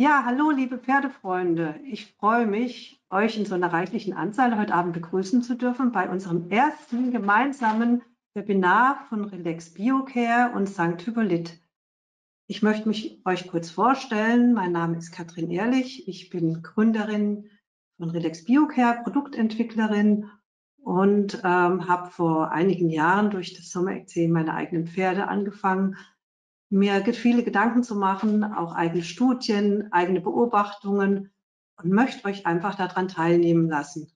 Ja, hallo, liebe Pferdefreunde. Ich freue mich, euch in so einer reichlichen Anzahl heute Abend begrüßen zu dürfen bei unserem ersten gemeinsamen Webinar von Relax Biocare und St. Hippolyt. Ich möchte mich euch kurz vorstellen. Mein Name ist Katrin Ehrlich. Ich bin Gründerin von Relax Biocare, Produktentwicklerin und ähm, habe vor einigen Jahren durch das Sommerekzem meine eigenen Pferde angefangen, mir viele Gedanken zu machen, auch eigene Studien, eigene Beobachtungen und möchte euch einfach daran teilnehmen lassen.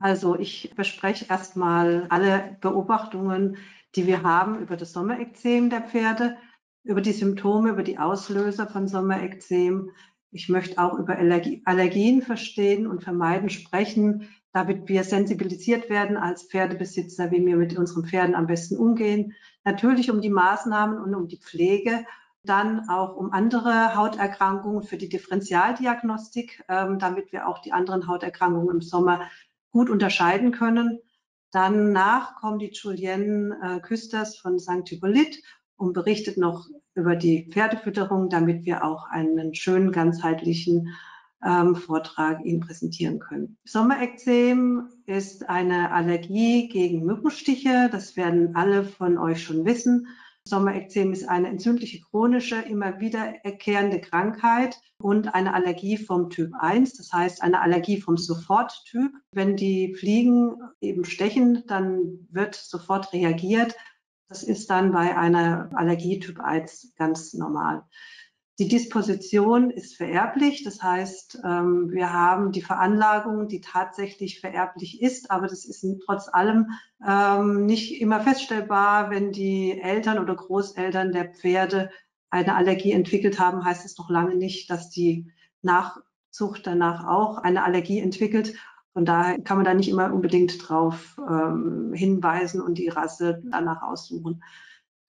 Also ich bespreche erstmal alle Beobachtungen, die wir haben über das Sommerekzem der Pferde, über die Symptome, über die Auslöser von Sommerekzem. Ich möchte auch über Allergien verstehen und vermeiden sprechen, damit wir sensibilisiert werden als Pferdebesitzer, wie wir mit unseren Pferden am besten umgehen. Natürlich um die Maßnahmen und um die Pflege, dann auch um andere Hauterkrankungen für die Differentialdiagnostik, ähm, damit wir auch die anderen Hauterkrankungen im Sommer gut unterscheiden können. Danach kommt die Julienne äh, Küsters von St. Hippolyt und berichtet noch über die Pferdefütterung, damit wir auch einen schönen ganzheitlichen ähm, Vortrag Ihnen präsentieren können. Sommerekzem ist eine Allergie gegen Mückenstiche. Das werden alle von euch schon wissen. Sommerekzem ist eine entzündliche, chronische, immer wiederkehrende Krankheit und eine Allergie vom Typ 1, das heißt eine Allergie vom Soforttyp. Wenn die Fliegen eben stechen, dann wird sofort reagiert. Das ist dann bei einer Allergie Typ 1 ganz normal. Die Disposition ist vererblich, das heißt, ähm, wir haben die Veranlagung, die tatsächlich vererblich ist, aber das ist trotz allem ähm, nicht immer feststellbar. Wenn die Eltern oder Großeltern der Pferde eine Allergie entwickelt haben, heißt es noch lange nicht, dass die Nachzucht danach auch eine Allergie entwickelt. Von daher kann man da nicht immer unbedingt drauf ähm, hinweisen und die Rasse danach aussuchen.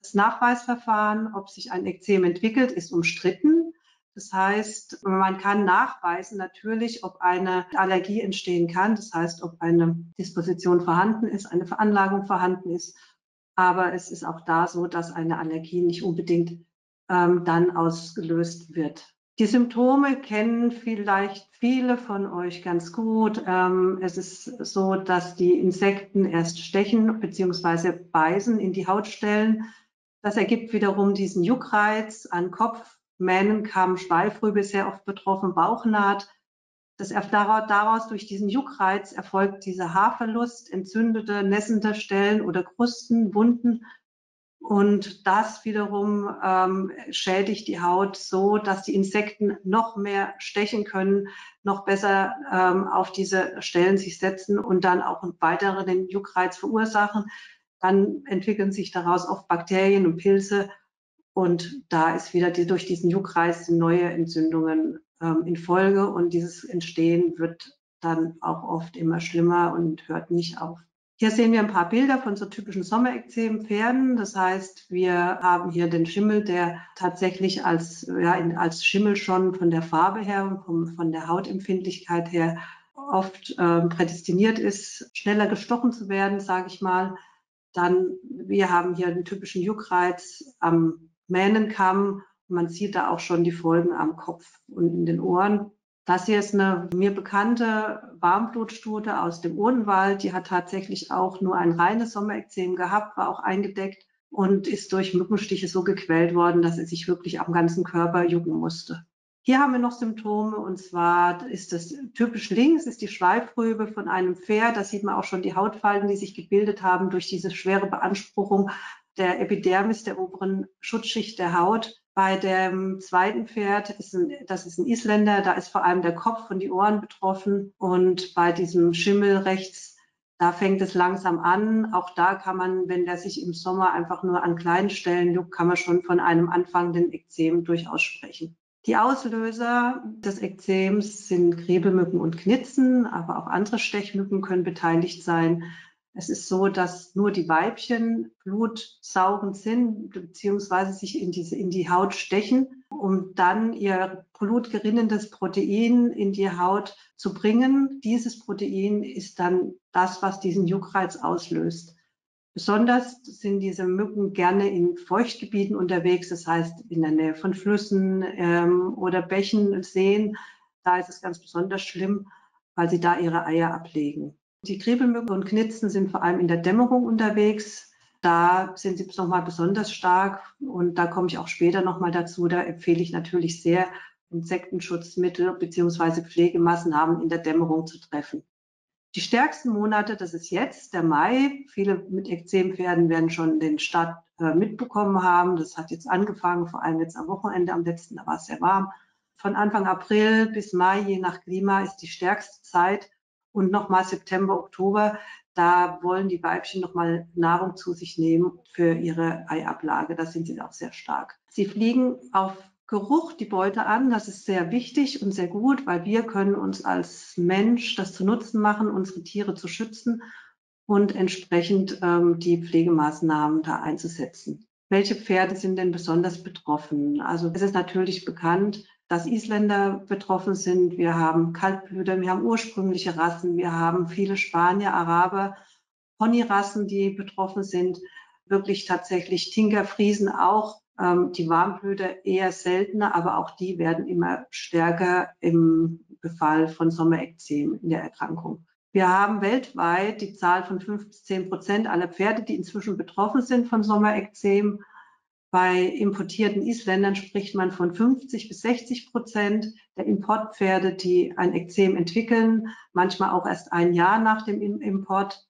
Das Nachweisverfahren, ob sich ein Ekzem entwickelt, ist umstritten. Das heißt, man kann nachweisen natürlich, ob eine Allergie entstehen kann. Das heißt, ob eine Disposition vorhanden ist, eine Veranlagung vorhanden ist. Aber es ist auch da so, dass eine Allergie nicht unbedingt ähm, dann ausgelöst wird. Die Symptome kennen vielleicht viele von euch ganz gut. Ähm, es ist so, dass die Insekten erst stechen bzw. beißen in die Hautstellen das ergibt wiederum diesen Juckreiz an Kopf, Mähnen, Kamm, Schweifrübe sehr oft betroffen, Bauchnaht. Das daraus durch diesen Juckreiz erfolgt dieser Haarverlust, entzündete, nässende Stellen oder Krusten, Wunden. Und das wiederum ähm, schädigt die Haut so, dass die Insekten noch mehr stechen können, noch besser ähm, auf diese Stellen sich setzen und dann auch weiteren den Juckreiz verursachen dann entwickeln sich daraus oft Bakterien und Pilze und da ist wieder die, durch diesen Juckreiz neue Entzündungen ähm, in Folge und dieses Entstehen wird dann auch oft immer schlimmer und hört nicht auf. Hier sehen wir ein paar Bilder von so typischen Sommerekzem-Pferden. Das heißt, wir haben hier den Schimmel, der tatsächlich als, ja, in, als Schimmel schon von der Farbe her und vom, von der Hautempfindlichkeit her oft ähm, prädestiniert ist, schneller gestochen zu werden, sage ich mal. Dann, wir haben hier den typischen Juckreiz am Mähnenkamm. Man sieht da auch schon die Folgen am Kopf und in den Ohren. Das hier ist eine mir bekannte Warmblutstute aus dem Odenwald. Die hat tatsächlich auch nur ein reines Sommerekzem gehabt, war auch eingedeckt und ist durch Mückenstiche so gequält worden, dass er sich wirklich am ganzen Körper jucken musste. Hier haben wir noch Symptome und zwar ist das typisch links ist die Schweifrübe von einem Pferd. Da sieht man auch schon die Hautfalten, die sich gebildet haben durch diese schwere Beanspruchung der Epidermis, der oberen Schutzschicht der Haut. Bei dem zweiten Pferd, ist ein, das ist ein Isländer, da ist vor allem der Kopf und die Ohren betroffen. Und bei diesem Schimmel rechts, da fängt es langsam an. Auch da kann man, wenn der sich im Sommer einfach nur an kleinen Stellen juckt, kann man schon von einem anfangenden Ekzem durchaus sprechen. Die Auslöser des Ekzems sind Gräbemücken und Knitzen, aber auch andere Stechmücken können beteiligt sein. Es ist so, dass nur die Weibchen blutsaugend sind, beziehungsweise sich in, diese, in die Haut stechen, um dann ihr blutgerinnendes Protein in die Haut zu bringen. Dieses Protein ist dann das, was diesen Juckreiz auslöst. Besonders sind diese Mücken gerne in Feuchtgebieten unterwegs, das heißt in der Nähe von Flüssen ähm, oder Bächen, Seen. Da ist es ganz besonders schlimm, weil sie da ihre Eier ablegen. Die Kriebelmücken und Knitzen sind vor allem in der Dämmerung unterwegs. Da sind sie nochmal besonders stark und da komme ich auch später nochmal dazu. Da empfehle ich natürlich sehr, Insektenschutzmittel bzw. Pflegemaßnahmen in der Dämmerung zu treffen. Die stärksten Monate, das ist jetzt der Mai. Viele mit Ekzempferden werden schon den Start äh, mitbekommen haben. Das hat jetzt angefangen, vor allem jetzt am Wochenende, am letzten, da war es sehr warm. Von Anfang April bis Mai, je nach Klima, ist die stärkste Zeit. Und nochmal September, Oktober, da wollen die Weibchen nochmal Nahrung zu sich nehmen für ihre Eiablage. Da sind sie auch sehr stark. Sie fliegen auf Geruch die Beute an. Das ist sehr wichtig und sehr gut, weil wir können uns als Mensch das zu Nutzen machen, unsere Tiere zu schützen und entsprechend ähm, die Pflegemaßnahmen da einzusetzen. Welche Pferde sind denn besonders betroffen? Also es ist natürlich bekannt, dass Isländer betroffen sind. Wir haben Kaltblüter, wir haben ursprüngliche Rassen, wir haben viele Spanier, Araber, Ponyrassen, die betroffen sind. Wirklich tatsächlich Tinker, Friesen auch die Warmblüter eher seltener, aber auch die werden immer stärker im Befall von Sommerekzem in der Erkrankung. Wir haben weltweit die Zahl von fünf bis zehn Prozent aller Pferde, die inzwischen betroffen sind von Sommerekzem. Bei importierten Isländern spricht man von 50 bis 60 Prozent der Importpferde, die ein Ekzem entwickeln, manchmal auch erst ein Jahr nach dem Import.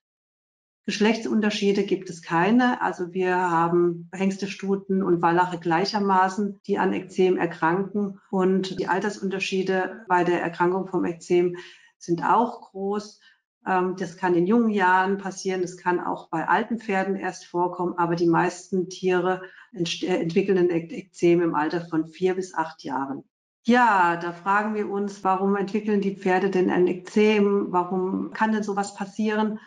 Geschlechtsunterschiede gibt es keine. Also wir haben Hengste, Stuten und Wallache gleichermaßen, die an Ekzem erkranken. Und die Altersunterschiede bei der Erkrankung vom Ekzem sind auch groß. Ähm, das kann in jungen Jahren passieren, das kann auch bei alten Pferden erst vorkommen, aber die meisten Tiere äh, entwickeln ein Ekzem im Alter von vier bis acht Jahren. Ja, da fragen wir uns, warum entwickeln die Pferde denn ein Ekzem? Warum kann denn sowas passieren?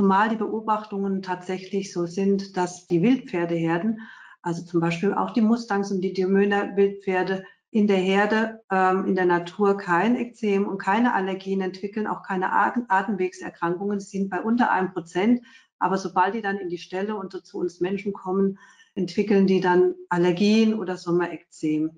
Zumal die Beobachtungen tatsächlich so sind, dass die Wildpferdeherden, also zum Beispiel auch die Mustangs und die Diomöner Wildpferde in der Herde ähm, in der Natur kein Ekzem und keine Allergien entwickeln, auch keine Atemwegserkrankungen, sind bei unter einem Prozent. Aber sobald die dann in die Ställe und zu uns Menschen kommen, entwickeln die dann Allergien oder Sommerekzem.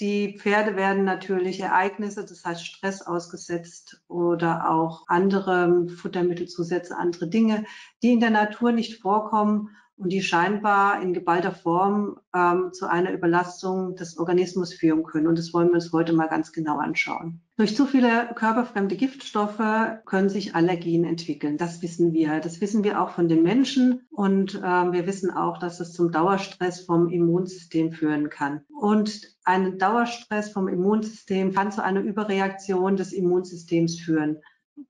Die Pferde werden natürlich Ereignisse, das heißt Stress ausgesetzt oder auch andere Futtermittelzusätze, andere Dinge, die in der Natur nicht vorkommen und die scheinbar in geballter Form ähm, zu einer Überlastung des Organismus führen können. Und das wollen wir uns heute mal ganz genau anschauen. Durch zu viele körperfremde Giftstoffe können sich Allergien entwickeln. Das wissen wir. Das wissen wir auch von den Menschen. Und äh, wir wissen auch, dass es zum Dauerstress vom Immunsystem führen kann. Und ein Dauerstress vom Immunsystem kann zu einer Überreaktion des Immunsystems führen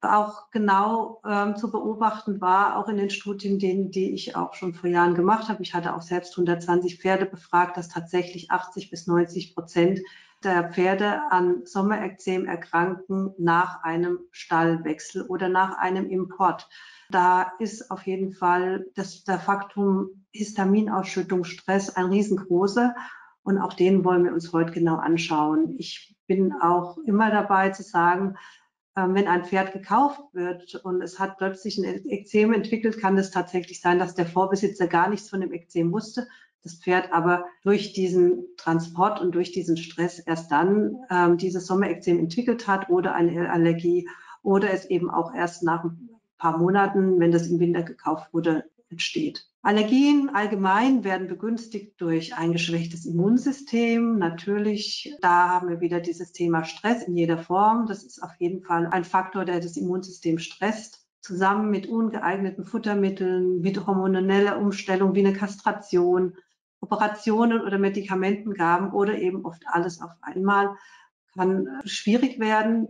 auch genau ähm, zu beobachten war, auch in den Studien, denen, die ich auch schon vor Jahren gemacht habe. Ich hatte auch selbst 120 Pferde befragt, dass tatsächlich 80 bis 90 Prozent der Pferde an Sommerekzem erkranken nach einem Stallwechsel oder nach einem Import. Da ist auf jeden Fall das, der Faktum Histaminausschüttung, Stress ein riesengroßer. Und auch den wollen wir uns heute genau anschauen. Ich bin auch immer dabei zu sagen, wenn ein Pferd gekauft wird und es hat plötzlich ein Ekzem entwickelt, kann es tatsächlich sein, dass der Vorbesitzer gar nichts von dem Ekzem wusste, das Pferd aber durch diesen Transport und durch diesen Stress erst dann ähm, dieses Sommerekzem entwickelt hat oder eine Allergie oder es eben auch erst nach ein paar Monaten, wenn das im Winter gekauft wurde, entsteht. Allergien allgemein werden begünstigt durch ein geschwächtes Immunsystem. Natürlich, da haben wir wieder dieses Thema Stress in jeder Form. Das ist auf jeden Fall ein Faktor, der das Immunsystem stresst. Zusammen mit ungeeigneten Futtermitteln, mit hormoneller Umstellung wie eine Kastration, Operationen oder Medikamentengaben oder eben oft alles auf einmal kann schwierig werden.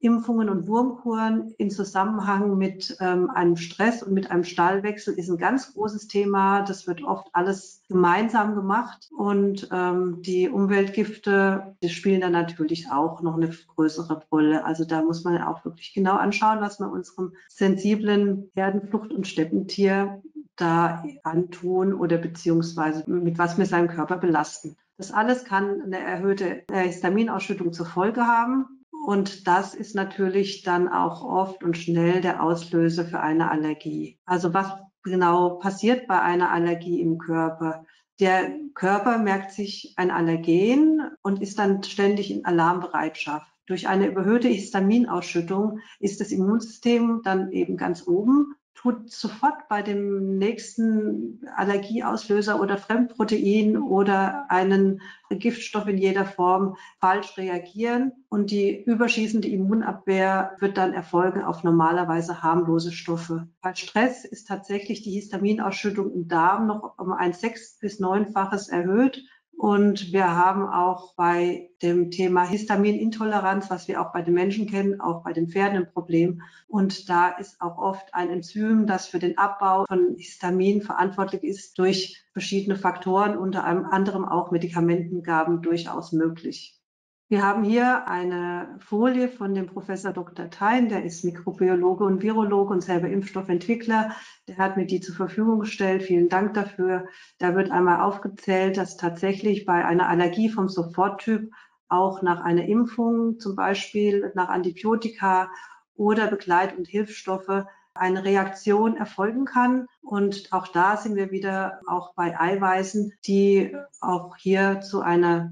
Impfungen und Wurmkuren in Zusammenhang mit ähm, einem Stress und mit einem Stallwechsel ist ein ganz großes Thema. Das wird oft alles gemeinsam gemacht und ähm, die Umweltgifte, die spielen dann natürlich auch noch eine größere Rolle. Also da muss man auch wirklich genau anschauen, was man unserem sensiblen Herdenflucht- und Steppentier da antun oder beziehungsweise mit was wir seinen Körper belasten. Das alles kann eine erhöhte Histaminausschüttung zur Folge haben. Und das ist natürlich dann auch oft und schnell der Auslöser für eine Allergie. Also was genau passiert bei einer Allergie im Körper? Der Körper merkt sich ein Allergen und ist dann ständig in Alarmbereitschaft. Durch eine überhöhte Histaminausschüttung ist das Immunsystem dann eben ganz oben tut sofort bei dem nächsten Allergieauslöser oder Fremdprotein oder einen Giftstoff in jeder Form falsch reagieren und die überschießende Immunabwehr wird dann erfolgen auf normalerweise harmlose Stoffe. Bei Stress ist tatsächlich die Histaminausschüttung im Darm noch um ein sechs- bis neunfaches erhöht und wir haben auch bei dem Thema Histaminintoleranz, was wir auch bei den Menschen kennen, auch bei den Pferden ein Problem. Und da ist auch oft ein Enzym, das für den Abbau von Histamin verantwortlich ist, durch verschiedene Faktoren, unter anderem auch Medikamentengaben, durchaus möglich. Wir haben hier eine Folie von dem Professor Dr. Thein, der ist Mikrobiologe und Virologe und selber Impfstoffentwickler. Der hat mir die zur Verfügung gestellt. Vielen Dank dafür. Da wird einmal aufgezählt, dass tatsächlich bei einer Allergie vom Soforttyp auch nach einer Impfung, zum Beispiel nach Antibiotika oder Begleit- und Hilfsstoffe, eine Reaktion erfolgen kann. Und auch da sind wir wieder auch bei Eiweißen, die auch hier zu einer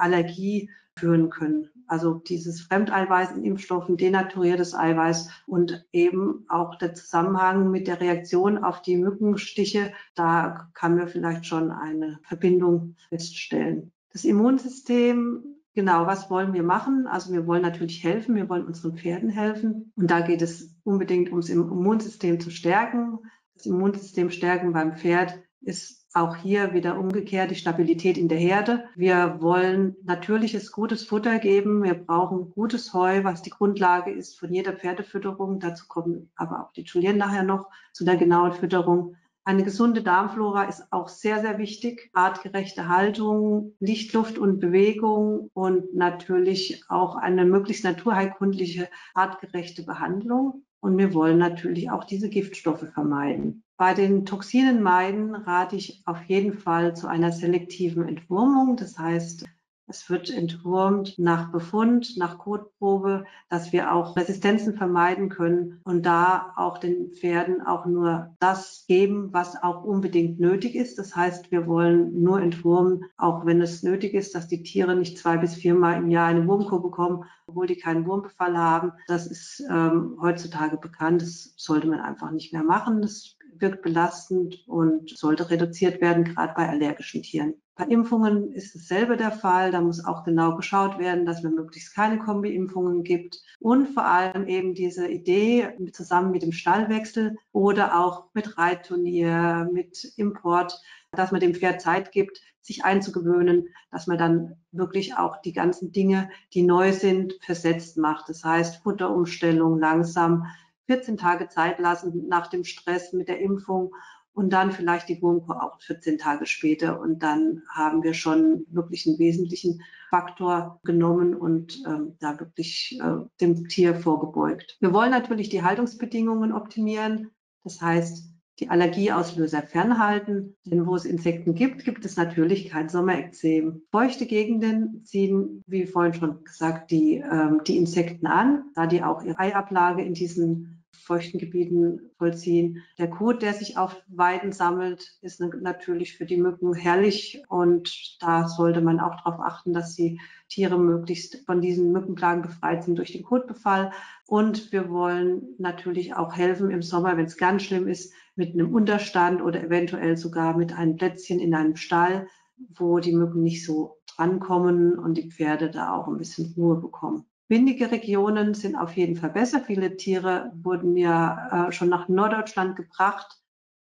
Allergie führen können. Also dieses Fremdeiweiß in Impfstoffen, denaturiertes Eiweiß und eben auch der Zusammenhang mit der Reaktion auf die Mückenstiche, da kann man vielleicht schon eine Verbindung feststellen. Das Immunsystem Genau, was wollen wir machen? Also wir wollen natürlich helfen, wir wollen unseren Pferden helfen. Und da geht es unbedingt ums Immunsystem zu stärken. Das Immunsystem stärken beim Pferd ist auch hier wieder umgekehrt die Stabilität in der Herde. Wir wollen natürliches, gutes Futter geben. Wir brauchen gutes Heu, was die Grundlage ist von jeder Pferdefütterung. Dazu kommen aber auch die Julien nachher noch zu der genauen Fütterung. Eine gesunde Darmflora ist auch sehr, sehr wichtig. Artgerechte Haltung, Licht, Luft und Bewegung und natürlich auch eine möglichst naturheilkundliche, artgerechte Behandlung. Und wir wollen natürlich auch diese Giftstoffe vermeiden. Bei den Toxinen meiden rate ich auf jeden Fall zu einer selektiven Entwurmung. Das heißt, es wird entwurmt nach Befund, nach Kotprobe, dass wir auch Resistenzen vermeiden können und da auch den Pferden auch nur das geben, was auch unbedingt nötig ist. Das heißt, wir wollen nur entwurmen, auch wenn es nötig ist, dass die Tiere nicht zwei bis viermal im Jahr eine Wurmkur bekommen, obwohl die keinen Wurmbefall haben. Das ist ähm, heutzutage bekannt. Das sollte man einfach nicht mehr machen. Das wirkt belastend und sollte reduziert werden, gerade bei allergischen Tieren. Bei Impfungen ist dasselbe der Fall. Da muss auch genau geschaut werden, dass man möglichst keine Kombi-Impfungen gibt. Und vor allem eben diese Idee zusammen mit dem Stallwechsel oder auch mit Reitturnier, mit Import, dass man dem Pferd Zeit gibt, sich einzugewöhnen, dass man dann wirklich auch die ganzen Dinge, die neu sind, versetzt macht. Das heißt Futterumstellung langsam 14 Tage Zeit lassen nach dem Stress mit der Impfung und dann vielleicht die Wurmkur auch 14 Tage später. Und dann haben wir schon wirklich einen wesentlichen Faktor genommen und ähm, da wirklich äh, dem Tier vorgebeugt. Wir wollen natürlich die Haltungsbedingungen optimieren. Das heißt, die Allergieauslöser fernhalten. Denn wo es Insekten gibt, gibt es natürlich kein Sommerekzem. Feuchte Gegenden ziehen, wie vorhin schon gesagt, die, ähm, die Insekten an, da die auch ihre Eiablage in diesen feuchten Gebieten vollziehen. Der Kot, der sich auf Weiden sammelt, ist natürlich für die Mücken herrlich und da sollte man auch darauf achten, dass die Tiere möglichst von diesen Mückenplagen befreit sind durch den Kotbefall. Und wir wollen natürlich auch helfen im Sommer, wenn es ganz schlimm ist, mit einem Unterstand oder eventuell sogar mit einem Plätzchen in einem Stall, wo die Mücken nicht so drankommen und die Pferde da auch ein bisschen Ruhe bekommen. Windige Regionen sind auf jeden Fall besser. Viele Tiere wurden ja äh, schon nach Norddeutschland gebracht,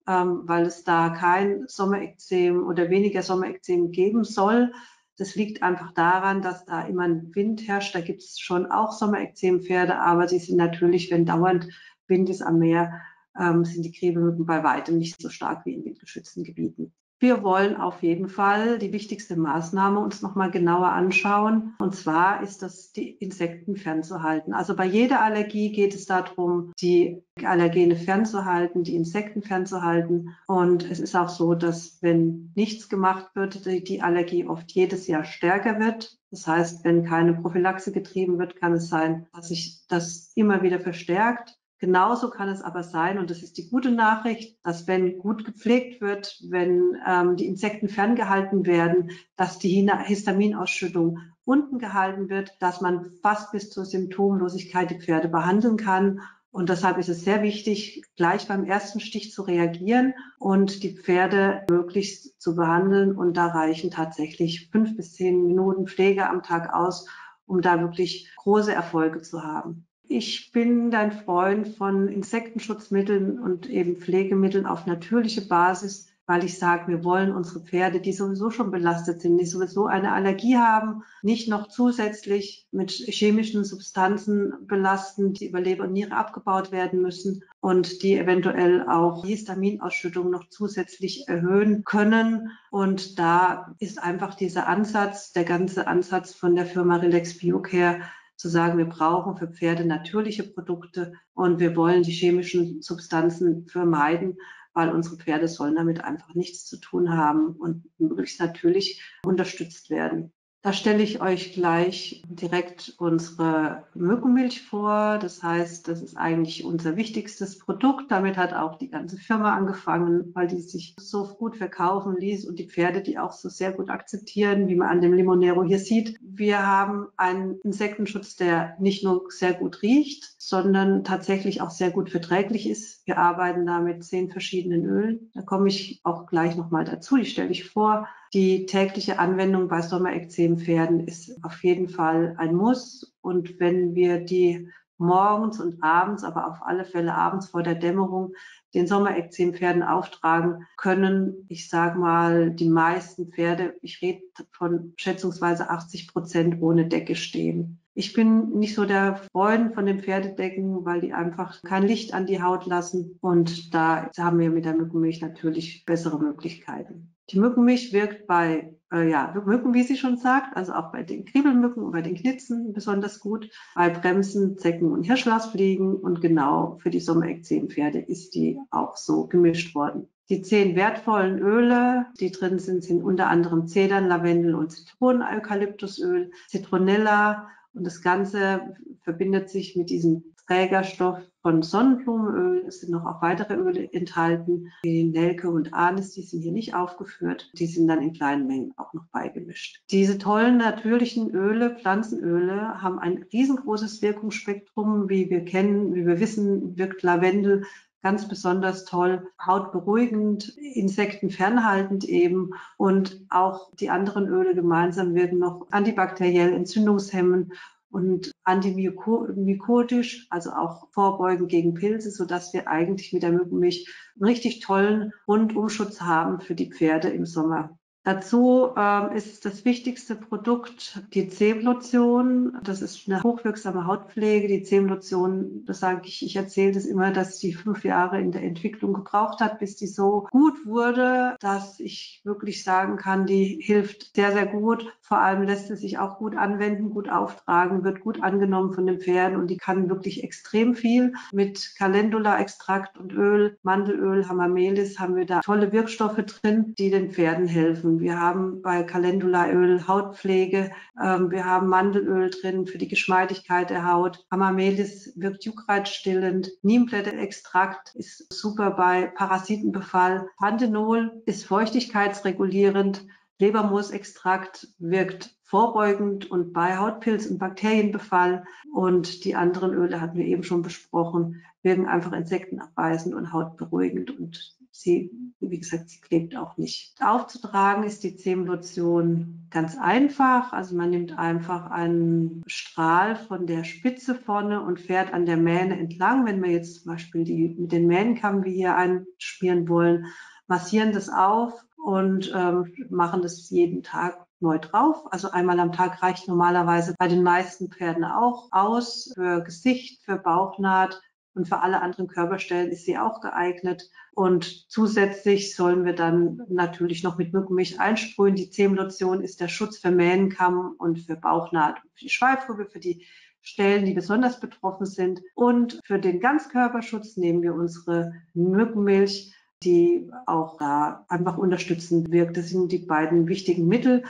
ähm, weil es da kein Sommerekzem oder weniger Sommerekzem geben soll. Das liegt einfach daran, dass da immer ein Wind herrscht. Da gibt es schon auch Sommerekzempferde, aber sie sind natürlich, wenn dauernd Wind ist am Meer, ähm, sind die Krebelmücken bei weitem nicht so stark wie in windgeschützten Gebieten. Wir wollen auf jeden Fall die wichtigste Maßnahme uns nochmal genauer anschauen. Und zwar ist das, die Insekten fernzuhalten. Also bei jeder Allergie geht es darum, die Allergene fernzuhalten, die Insekten fernzuhalten. Und es ist auch so, dass wenn nichts gemacht wird, die Allergie oft jedes Jahr stärker wird. Das heißt, wenn keine Prophylaxe getrieben wird, kann es sein, dass sich das immer wieder verstärkt. Genauso kann es aber sein, und das ist die gute Nachricht, dass wenn gut gepflegt wird, wenn ähm, die Insekten ferngehalten werden, dass die Histaminausschüttung unten gehalten wird, dass man fast bis zur Symptomlosigkeit die Pferde behandeln kann. Und deshalb ist es sehr wichtig, gleich beim ersten Stich zu reagieren und die Pferde möglichst zu behandeln. Und da reichen tatsächlich fünf bis zehn Minuten Pflege am Tag aus, um da wirklich große Erfolge zu haben. Ich bin dein Freund von Insektenschutzmitteln und eben Pflegemitteln auf natürliche Basis, weil ich sage, wir wollen unsere Pferde, die sowieso schon belastet sind, die sowieso eine Allergie haben, nicht noch zusätzlich mit chemischen Substanzen belasten, die über Leber und Niere abgebaut werden müssen und die eventuell auch Histaminausschüttung noch zusätzlich erhöhen können. Und da ist einfach dieser Ansatz, der ganze Ansatz von der Firma Relax Biocare, zu sagen, wir brauchen für Pferde natürliche Produkte und wir wollen die chemischen Substanzen vermeiden, weil unsere Pferde sollen damit einfach nichts zu tun haben und möglichst natürlich unterstützt werden. Da stelle ich euch gleich direkt unsere Mückenmilch vor. Das heißt, das ist eigentlich unser wichtigstes Produkt. Damit hat auch die ganze Firma angefangen, weil die sich so gut verkaufen ließ und die Pferde, die auch so sehr gut akzeptieren, wie man an dem Limonero hier sieht. Wir haben einen Insektenschutz, der nicht nur sehr gut riecht, sondern tatsächlich auch sehr gut verträglich ist. Wir arbeiten da mit zehn verschiedenen Ölen. Da komme ich auch gleich nochmal dazu. Die stelle ich vor. Die tägliche Anwendung bei Sommerekzempferden ist auf jeden Fall ein Muss. Und wenn wir die morgens und abends, aber auf alle Fälle abends vor der Dämmerung den Sommerekzempferden auftragen können, ich sage mal, die meisten Pferde, ich rede von schätzungsweise 80 Prozent ohne Decke stehen. Ich bin nicht so der Freund von den Pferdedecken, weil die einfach kein Licht an die Haut lassen. Und da haben wir mit der Mückenmilch natürlich bessere Möglichkeiten. Die Mückenmilch wirkt bei äh, ja, Mücken, wie sie schon sagt, also auch bei den Kriebelmücken und bei den Knitzen besonders gut, bei Bremsen, Zecken und Hirschglasfliegen und genau für die Sommereckzehenpferde ist die auch so gemischt worden. Die zehn wertvollen Öle, die drin sind, sind unter anderem Zedern, Lavendel und Zitronen-Eukalyptusöl, Zitronella und das Ganze verbindet sich mit diesem Trägerstoff von Sonnenblumenöl. Es sind noch auch weitere Öle enthalten, wie Nelke und Anis, die sind hier nicht aufgeführt. Die sind dann in kleinen Mengen auch noch beigemischt. Diese tollen natürlichen Öle, Pflanzenöle, haben ein riesengroßes Wirkungsspektrum. Wie wir kennen, wie wir wissen, wirkt Lavendel ganz besonders toll, hautberuhigend, Insekten fernhaltend eben und auch die anderen Öle gemeinsam wirken noch antibakteriell entzündungshemmend und antimykotisch, also auch vorbeugen gegen Pilze, so dass wir eigentlich mit der Mückenmilch einen richtig tollen Rundumschutz haben für die Pferde im Sommer. Dazu ähm, ist das wichtigste Produkt die Zeblotion. Das ist eine hochwirksame Hautpflege. Die Zeblotion, das sage ich, ich erzähle das immer, dass die fünf Jahre in der Entwicklung gebraucht hat, bis die so gut wurde, dass ich wirklich sagen kann, die hilft sehr, sehr gut. Vor allem lässt sie sich auch gut anwenden, gut auftragen, wird gut angenommen von den Pferden und die kann wirklich extrem viel. Mit Calendula-Extrakt und Öl, Mandelöl, Hamamelis haben wir da tolle Wirkstoffe drin, die den Pferden helfen. Wir haben bei Calendulaöl Hautpflege. Ähm, wir haben Mandelöl drin für die Geschmeidigkeit der Haut. Amamelis wirkt juckreizstillend. Niemblätterextrakt ist super bei Parasitenbefall. Panthenol ist feuchtigkeitsregulierend. Lebermoosextrakt wirkt vorbeugend und bei Hautpilz und Bakterienbefall. Und die anderen Öle hatten wir eben schon besprochen, wirken einfach insektenabweisend und hautberuhigend und sie, wie gesagt, sie klebt auch nicht. Aufzutragen ist die Zehmlotion ganz einfach. Also man nimmt einfach einen Strahl von der Spitze vorne und fährt an der Mähne entlang. Wenn wir jetzt zum Beispiel die, mit den Mähnenkamm wie hier einspielen wollen, massieren das auf und ähm, machen das jeden Tag neu drauf. Also einmal am Tag reicht normalerweise bei den meisten Pferden auch aus. Für Gesicht, für Bauchnaht, und für alle anderen Körperstellen ist sie auch geeignet. Und zusätzlich sollen wir dann natürlich noch mit Mückenmilch einsprühen. Die Zehmlotion ist der Schutz für Mähnenkamm und für Bauchnaht für die Schweifrübe, für die Stellen, die besonders betroffen sind. Und für den Ganzkörperschutz nehmen wir unsere Mückenmilch, die auch da einfach unterstützend wirkt. Das sind die beiden wichtigen Mittel,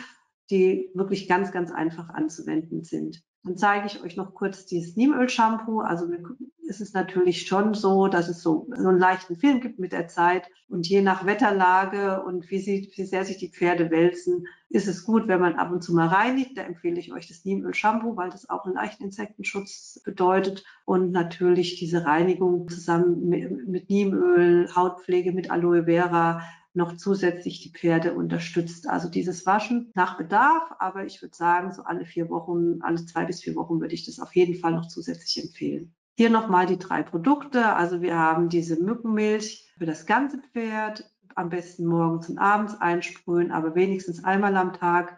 die wirklich ganz, ganz einfach anzuwenden sind. Dann zeige ich euch noch kurz dieses Niemöl-Shampoo. Also ist es natürlich schon so, dass es so, so einen leichten Film gibt mit der Zeit. Und je nach Wetterlage und wie, sie, wie sehr sich die Pferde wälzen, ist es gut, wenn man ab und zu mal reinigt. Da empfehle ich euch das Niemöl-Shampoo, weil das auch einen leichten Insektenschutz bedeutet. Und natürlich diese Reinigung zusammen mit, mit Niemöl, Hautpflege mit Aloe Vera noch zusätzlich die Pferde unterstützt. Also dieses Waschen nach Bedarf, aber ich würde sagen, so alle vier Wochen, alle zwei bis vier Wochen würde ich das auf jeden Fall noch zusätzlich empfehlen. Hier nochmal die drei Produkte. Also wir haben diese Mückenmilch für das ganze Pferd, am besten morgens und abends einsprühen, aber wenigstens einmal am Tag.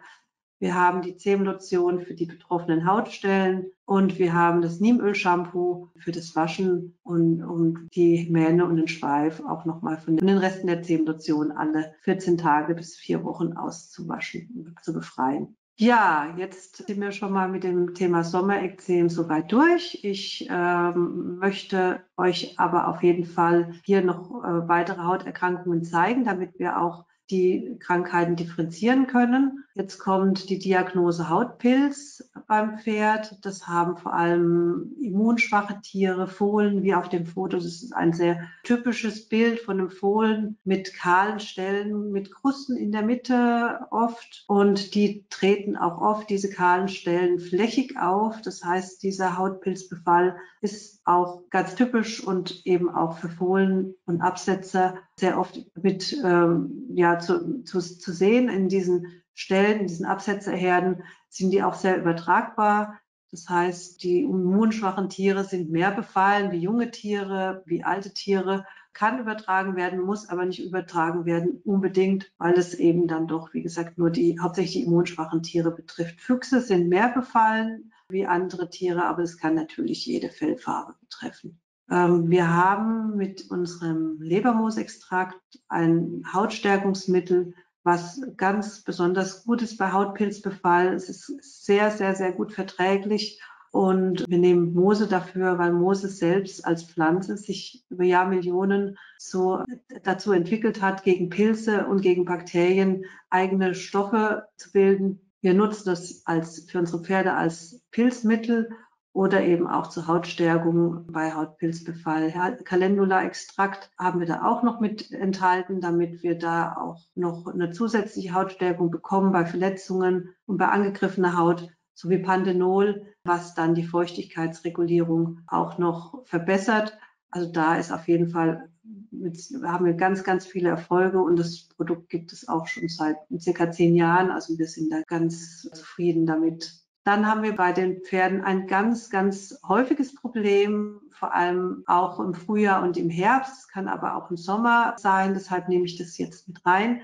Wir haben die Zehmlotion für die betroffenen Hautstellen und wir haben das Niemöl-Shampoo für das Waschen und um die Mähne und den Schweif auch nochmal von den Resten der Zehmlotion alle 14 Tage bis vier Wochen auszuwaschen und zu befreien. Ja, jetzt sind wir schon mal mit dem Thema Sommerekzem soweit durch. Ich ähm, möchte euch aber auf jeden Fall hier noch äh, weitere Hauterkrankungen zeigen, damit wir auch die Krankheiten differenzieren können. Jetzt kommt die Diagnose Hautpilz beim Pferd. Das haben vor allem immunschwache Tiere, Fohlen, wie auf dem Foto. Das ist ein sehr typisches Bild von einem Fohlen mit kahlen Stellen, mit Krusten in der Mitte oft. Und die treten auch oft diese kahlen Stellen flächig auf. Das heißt, dieser Hautpilzbefall ist auch ganz typisch und eben auch für Fohlen und Absetzer sehr oft mit ähm, ja, zu, zu, zu sehen in diesen Stellen, in diesen Absetzerherden, sind die auch sehr übertragbar. Das heißt, die immunschwachen Tiere sind mehr befallen wie junge Tiere, wie alte Tiere, kann übertragen werden, muss aber nicht übertragen werden unbedingt, weil es eben dann doch, wie gesagt, nur die hauptsächlich die immunschwachen Tiere betrifft. Füchse sind mehr befallen wie andere Tiere, aber es kann natürlich jede Fellfarbe betreffen. Ähm, wir haben mit unserem Lebermoosextrakt ein Hautstärkungsmittel, was ganz besonders gut ist bei Hautpilzbefall. Es ist sehr, sehr, sehr gut verträglich. Und wir nehmen Moose dafür, weil Moose selbst als Pflanze sich über Jahrmillionen so dazu entwickelt hat, gegen Pilze und gegen Bakterien eigene Stoffe zu bilden. Wir nutzen das als, für unsere Pferde als Pilzmittel oder eben auch zur Hautstärkung bei Hautpilzbefall. Calendula-Extrakt haben wir da auch noch mit enthalten, damit wir da auch noch eine zusätzliche Hautstärkung bekommen bei Verletzungen und bei angegriffener Haut sowie Panthenol, was dann die Feuchtigkeitsregulierung auch noch verbessert. Also da ist auf jeden Fall, mit, haben wir ganz, ganz viele Erfolge und das Produkt gibt es auch schon seit circa zehn Jahren. Also wir sind da ganz zufrieden damit. Dann haben wir bei den Pferden ein ganz, ganz häufiges Problem, vor allem auch im Frühjahr und im Herbst. Es kann aber auch im Sommer sein. Deshalb nehme ich das jetzt mit rein.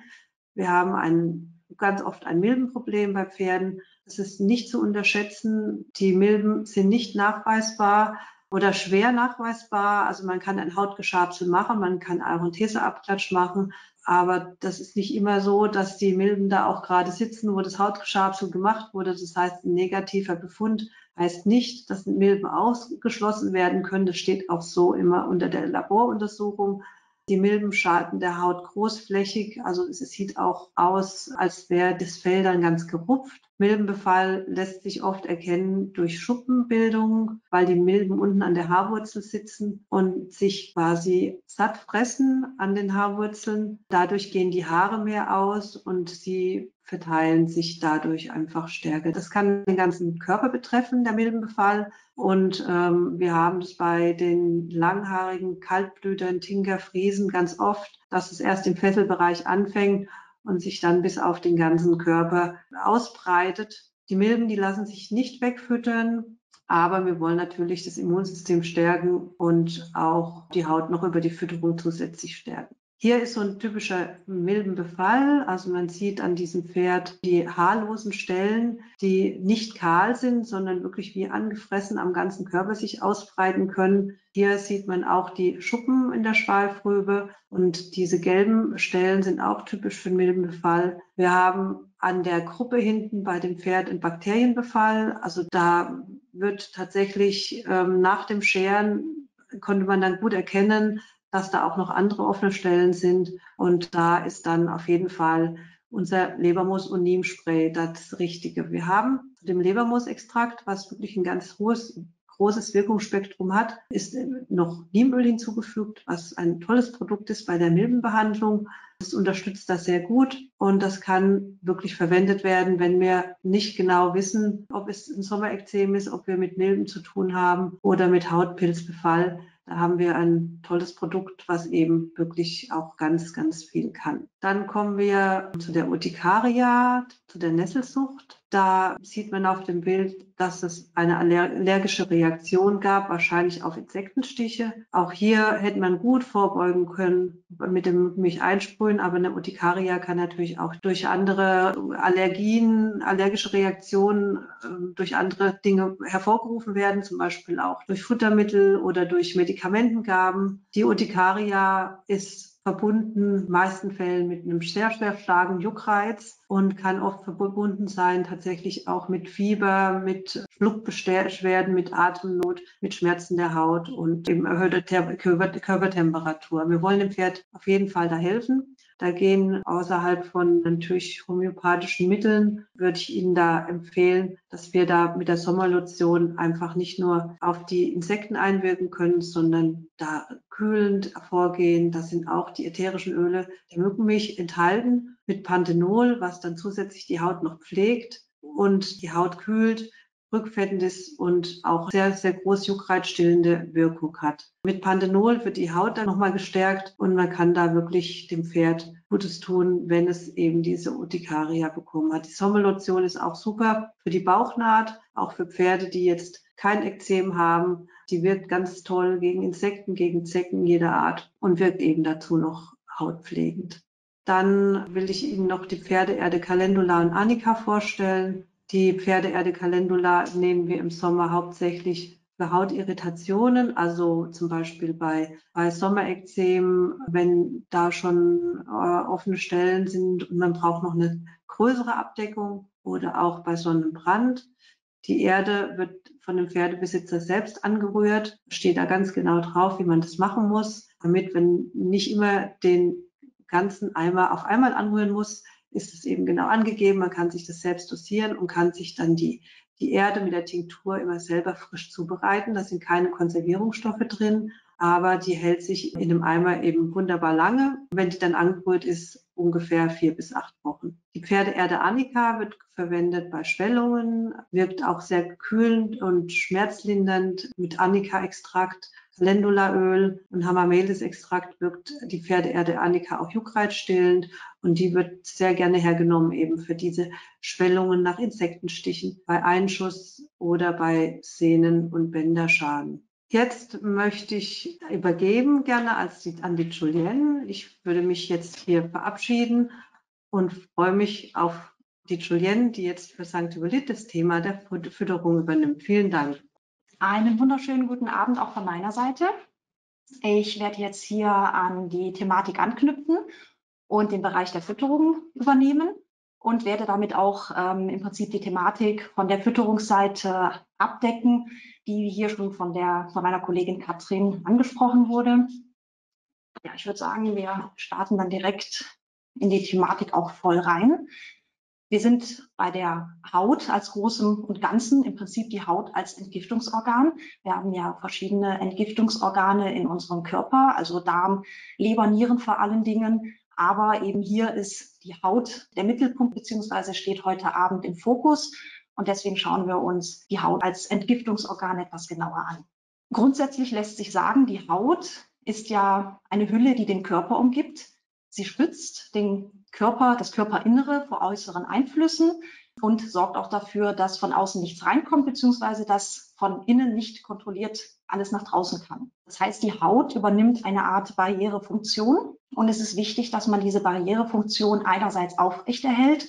Wir haben ein, ganz oft ein Milbenproblem bei Pferden. Das ist nicht zu unterschätzen. Die Milben sind nicht nachweisbar oder schwer nachweisbar. Also man kann ein Hautgeschabsel machen, man kann Arontheseabklatsch machen, aber das ist nicht immer so, dass die Milben da auch gerade sitzen, wo das Hautgeschabsel gemacht wurde. Das heißt, ein negativer Befund heißt nicht, dass Milben ausgeschlossen werden können. Das steht auch so immer unter der Laboruntersuchung. Die Milben schaden der Haut großflächig, also es sieht auch aus, als wäre das Fell dann ganz gerupft. Milbenbefall lässt sich oft erkennen durch Schuppenbildung, weil die Milben unten an der Haarwurzel sitzen und sich quasi satt fressen an den Haarwurzeln. Dadurch gehen die Haare mehr aus und sie verteilen sich dadurch einfach stärker. Das kann den ganzen Körper betreffen, der Milbenbefall. Und ähm, wir haben das bei den langhaarigen Kaltblütern, Tinker, Friesen ganz oft, dass es erst im Fesselbereich anfängt und sich dann bis auf den ganzen Körper ausbreitet. Die Milben, die lassen sich nicht wegfüttern, aber wir wollen natürlich das Immunsystem stärken und auch die Haut noch über die Fütterung zusätzlich stärken. Hier ist so ein typischer Milbenbefall. Also man sieht an diesem Pferd die haarlosen Stellen, die nicht kahl sind, sondern wirklich wie angefressen am ganzen Körper sich ausbreiten können. Hier sieht man auch die Schuppen in der Schweifrübe und diese gelben Stellen sind auch typisch für den Milbenbefall. Wir haben an der Gruppe hinten bei dem Pferd einen Bakterienbefall. Also da wird tatsächlich ähm, nach dem Scheren konnte man dann gut erkennen, dass da auch noch andere offene Stellen sind. Und da ist dann auf jeden Fall unser Lebermoos und Niemspray das Richtige. Wir haben dem Lebermoosextrakt, was wirklich ein ganz hohes großes Wirkungsspektrum hat, ist noch Niemöl hinzugefügt, was ein tolles Produkt ist bei der Milbenbehandlung. Das unterstützt das sehr gut und das kann wirklich verwendet werden, wenn wir nicht genau wissen, ob es ein Sommerekzem ist, ob wir mit Milben zu tun haben oder mit Hautpilzbefall. Da haben wir ein tolles Produkt, was eben wirklich auch ganz, ganz viel kann. Dann kommen wir zu der Urtikaria, zu der Nesselsucht. Da sieht man auf dem Bild, dass es eine allergische Reaktion gab, wahrscheinlich auf Insektenstiche. Auch hier hätte man gut vorbeugen können mit dem mich einsprühen, aber eine Urtikaria kann natürlich auch durch andere Allergien, allergische Reaktionen, ähm, durch andere Dinge hervorgerufen werden, zum Beispiel auch durch Futtermittel oder durch Medikamentengaben. Die Urtikaria ist verbunden, in meisten Fällen mit einem sehr, sehr starken Juckreiz und kann oft verbunden sein tatsächlich auch mit Fieber, mit Schluckbeschwerden, mit Atemnot, mit Schmerzen der Haut und eben erhöhter Körpertemperatur. Wir wollen dem Pferd auf jeden Fall da helfen. Da gehen außerhalb von natürlich homöopathischen Mitteln, würde ich Ihnen da empfehlen, dass wir da mit der Sommerlotion einfach nicht nur auf die Insekten einwirken können, sondern da kühlend vorgehen. Da sind auch die ätherischen Öle der Mückenmilch enthalten mit Panthenol, was dann zusätzlich die Haut noch pflegt und die Haut kühlt rückfettendes und auch sehr, sehr groß juckreizstillende Wirkung hat. Mit Panthenol wird die Haut dann nochmal gestärkt und man kann da wirklich dem Pferd Gutes tun, wenn es eben diese Urtikaria bekommen hat. Die Sommerlotion ist auch super für die Bauchnaht, auch für Pferde, die jetzt kein Ekzem haben. Die wirkt ganz toll gegen Insekten, gegen Zecken jeder Art und wirkt eben dazu noch hautpflegend. Dann will ich Ihnen noch die Pferdeerde Calendula und Annika vorstellen. Die Pferdeerde Calendula nehmen wir im Sommer hauptsächlich für Hautirritationen, also zum Beispiel bei, bei Sommerekzem, wenn da schon äh, offene Stellen sind und man braucht noch eine größere Abdeckung oder auch bei Sonnenbrand. Die Erde wird von dem Pferdebesitzer selbst angerührt, steht da ganz genau drauf, wie man das machen muss, damit man nicht immer den ganzen Eimer auf einmal anrühren muss, ist es eben genau angegeben. Man kann sich das selbst dosieren und kann sich dann die, die Erde mit der Tinktur immer selber frisch zubereiten. Da sind keine Konservierungsstoffe drin, aber die hält sich in einem Eimer eben wunderbar lange. Wenn die dann angerührt ist, ungefähr vier bis acht Wochen. Die Pferdeerde Annika wird verwendet bei Schwellungen, wirkt auch sehr kühlend und schmerzlindernd mit Annika-Extrakt Calendulaöl und Hamamelis-Extrakt wirkt die Pferdeerde Annika auch juckreizstillend und die wird sehr gerne hergenommen eben für diese Schwellungen nach Insektenstichen bei Einschuss oder bei Sehnen- und Bänderschaden. Jetzt möchte ich übergeben gerne an die Julienne. Ich würde mich jetzt hier verabschieden und freue mich auf die Julienne, die jetzt für St. Hippolyt das Thema der Fütterung übernimmt. Vielen Dank. Einen wunderschönen guten Abend auch von meiner Seite. Ich werde jetzt hier an die Thematik anknüpfen und den Bereich der Fütterung übernehmen und werde damit auch ähm, im Prinzip die Thematik von der Fütterungsseite abdecken, die hier schon von, der, von meiner Kollegin Katrin angesprochen wurde. Ja, ich würde sagen, wir starten dann direkt in die Thematik auch voll rein. Wir sind bei der Haut als Großem und Ganzen, im Prinzip die Haut als Entgiftungsorgan. Wir haben ja verschiedene Entgiftungsorgane in unserem Körper, also Darm, Leber, Nieren vor allen Dingen. Aber eben hier ist die Haut der Mittelpunkt beziehungsweise steht heute Abend im Fokus. Und deswegen schauen wir uns die Haut als Entgiftungsorgan etwas genauer an. Grundsätzlich lässt sich sagen, die Haut ist ja eine Hülle, die den Körper umgibt. Sie schützt den Körper, das Körperinnere vor äußeren Einflüssen und sorgt auch dafür, dass von außen nichts reinkommt, beziehungsweise dass von innen nicht kontrolliert alles nach draußen kann. Das heißt, die Haut übernimmt eine Art Barrierefunktion und es ist wichtig, dass man diese Barrierefunktion einerseits aufrechterhält,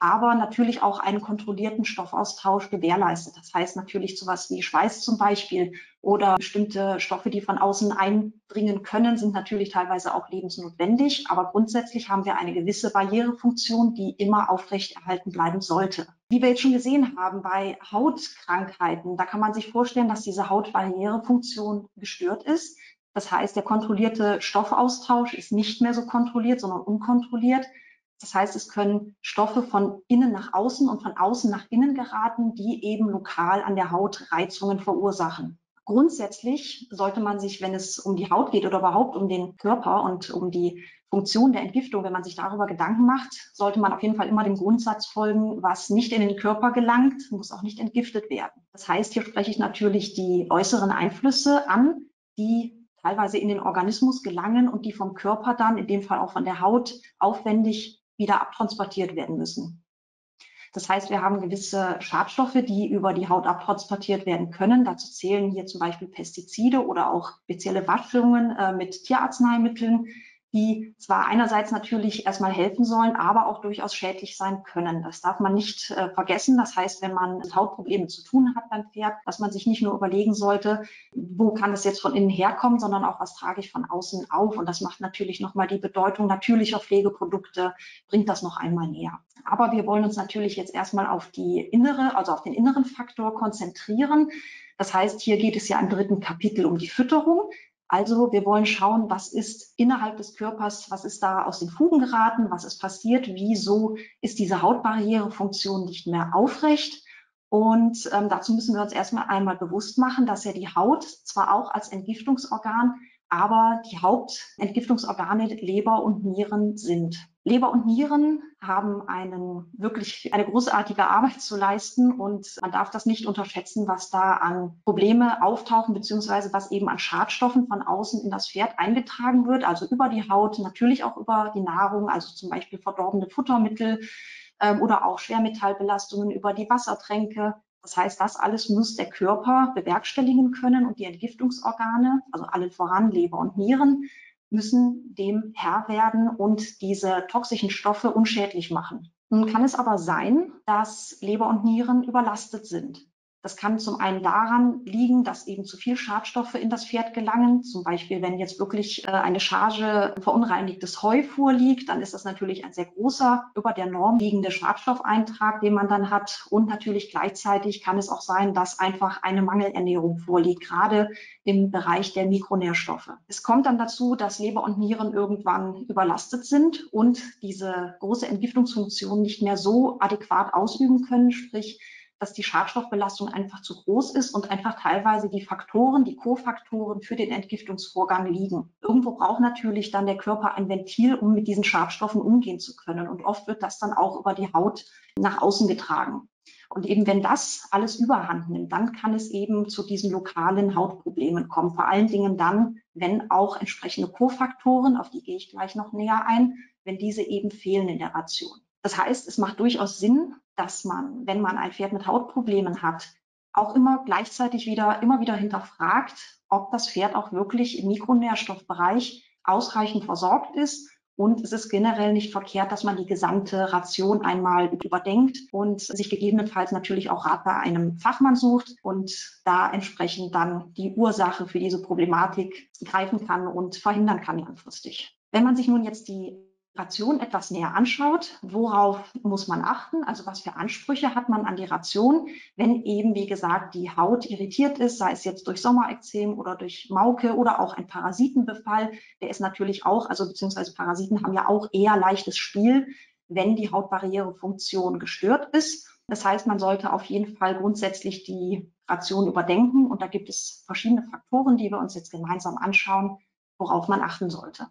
aber natürlich auch einen kontrollierten Stoffaustausch gewährleistet. Das heißt natürlich sowas wie Schweiß zum Beispiel oder bestimmte Stoffe, die von außen eindringen können, sind natürlich teilweise auch lebensnotwendig. Aber grundsätzlich haben wir eine gewisse Barrierefunktion, die immer aufrechterhalten bleiben sollte. Wie wir jetzt schon gesehen haben bei Hautkrankheiten, da kann man sich vorstellen, dass diese Hautbarrierefunktion gestört ist. Das heißt, der kontrollierte Stoffaustausch ist nicht mehr so kontrolliert, sondern unkontrolliert. Das heißt, es können Stoffe von innen nach außen und von außen nach innen geraten, die eben lokal an der Haut Reizungen verursachen. Grundsätzlich sollte man sich, wenn es um die Haut geht oder überhaupt um den Körper und um die Funktion der Entgiftung, wenn man sich darüber Gedanken macht, sollte man auf jeden Fall immer dem Grundsatz folgen, was nicht in den Körper gelangt, muss auch nicht entgiftet werden. Das heißt, hier spreche ich natürlich die äußeren Einflüsse an, die teilweise in den Organismus gelangen und die vom Körper dann, in dem Fall auch von der Haut, aufwendig wieder abtransportiert werden müssen. Das heißt, wir haben gewisse Schadstoffe, die über die Haut abtransportiert werden können. Dazu zählen hier zum Beispiel Pestizide oder auch spezielle Waschungen äh, mit Tierarzneimitteln, die zwar einerseits natürlich erstmal helfen sollen, aber auch durchaus schädlich sein können. Das darf man nicht äh, vergessen. Das heißt, wenn man mit Hautproblemen zu tun hat beim Pferd, dass man sich nicht nur überlegen sollte, wo kann es jetzt von innen herkommen, sondern auch, was trage ich von außen auf. Und das macht natürlich nochmal die Bedeutung natürlicher Pflegeprodukte, bringt das noch einmal näher. Aber wir wollen uns natürlich jetzt erstmal auf die innere, also auf den inneren Faktor konzentrieren. Das heißt, hier geht es ja im dritten Kapitel um die Fütterung. Also wir wollen schauen, was ist innerhalb des Körpers, was ist da aus den Fugen geraten, was ist passiert, wieso ist diese Hautbarrierefunktion nicht mehr aufrecht. Und ähm, dazu müssen wir uns erstmal einmal bewusst machen, dass ja die Haut zwar auch als Entgiftungsorgan aber die Hauptentgiftungsorgane Leber und Nieren sind. Leber und Nieren haben einen wirklich eine großartige Arbeit zu leisten und man darf das nicht unterschätzen, was da an Probleme auftauchen beziehungsweise was eben an Schadstoffen von außen in das Pferd eingetragen wird, also über die Haut, natürlich auch über die Nahrung, also zum Beispiel verdorbene Futtermittel ähm, oder auch Schwermetallbelastungen über die Wassertränke. Das heißt, das alles muss der Körper bewerkstelligen können und die Entgiftungsorgane, also allen voran Leber und Nieren, müssen dem Herr werden und diese toxischen Stoffe unschädlich machen. Nun kann es aber sein, dass Leber und Nieren überlastet sind. Das kann zum einen daran liegen, dass eben zu viel Schadstoffe in das Pferd gelangen. Zum Beispiel, wenn jetzt wirklich äh, eine Charge verunreinigtes Heu vorliegt, dann ist das natürlich ein sehr großer, über der Norm liegende Schadstoffeintrag, den man dann hat. Und natürlich gleichzeitig kann es auch sein, dass einfach eine Mangelernährung vorliegt, gerade im Bereich der Mikronährstoffe. Es kommt dann dazu, dass Leber und Nieren irgendwann überlastet sind und diese große Entgiftungsfunktion nicht mehr so adäquat ausüben können, sprich dass die Schadstoffbelastung einfach zu groß ist und einfach teilweise die Faktoren, die Kofaktoren für den Entgiftungsvorgang liegen. Irgendwo braucht natürlich dann der Körper ein Ventil, um mit diesen Schadstoffen umgehen zu können. Und oft wird das dann auch über die Haut nach außen getragen. Und eben wenn das alles überhand nimmt, dann kann es eben zu diesen lokalen Hautproblemen kommen. Vor allen Dingen dann, wenn auch entsprechende Kofaktoren, auf die gehe ich gleich noch näher ein, wenn diese eben fehlen in der Ration. Das heißt, es macht durchaus Sinn, dass man, wenn man ein Pferd mit Hautproblemen hat, auch immer gleichzeitig wieder, immer wieder hinterfragt, ob das Pferd auch wirklich im Mikronährstoffbereich ausreichend versorgt ist. Und es ist generell nicht verkehrt, dass man die gesamte Ration einmal überdenkt und sich gegebenenfalls natürlich auch Rat bei einem Fachmann sucht und da entsprechend dann die Ursache für diese Problematik greifen kann und verhindern kann langfristig. Wenn man sich nun jetzt die Ration etwas näher anschaut, worauf muss man achten, also was für Ansprüche hat man an die Ration, wenn eben, wie gesagt, die Haut irritiert ist, sei es jetzt durch Sommerekzem oder durch Mauke oder auch ein Parasitenbefall, der ist natürlich auch, also beziehungsweise Parasiten haben ja auch eher leichtes Spiel, wenn die Hautbarrierefunktion gestört ist. Das heißt, man sollte auf jeden Fall grundsätzlich die Ration überdenken und da gibt es verschiedene Faktoren, die wir uns jetzt gemeinsam anschauen, worauf man achten sollte.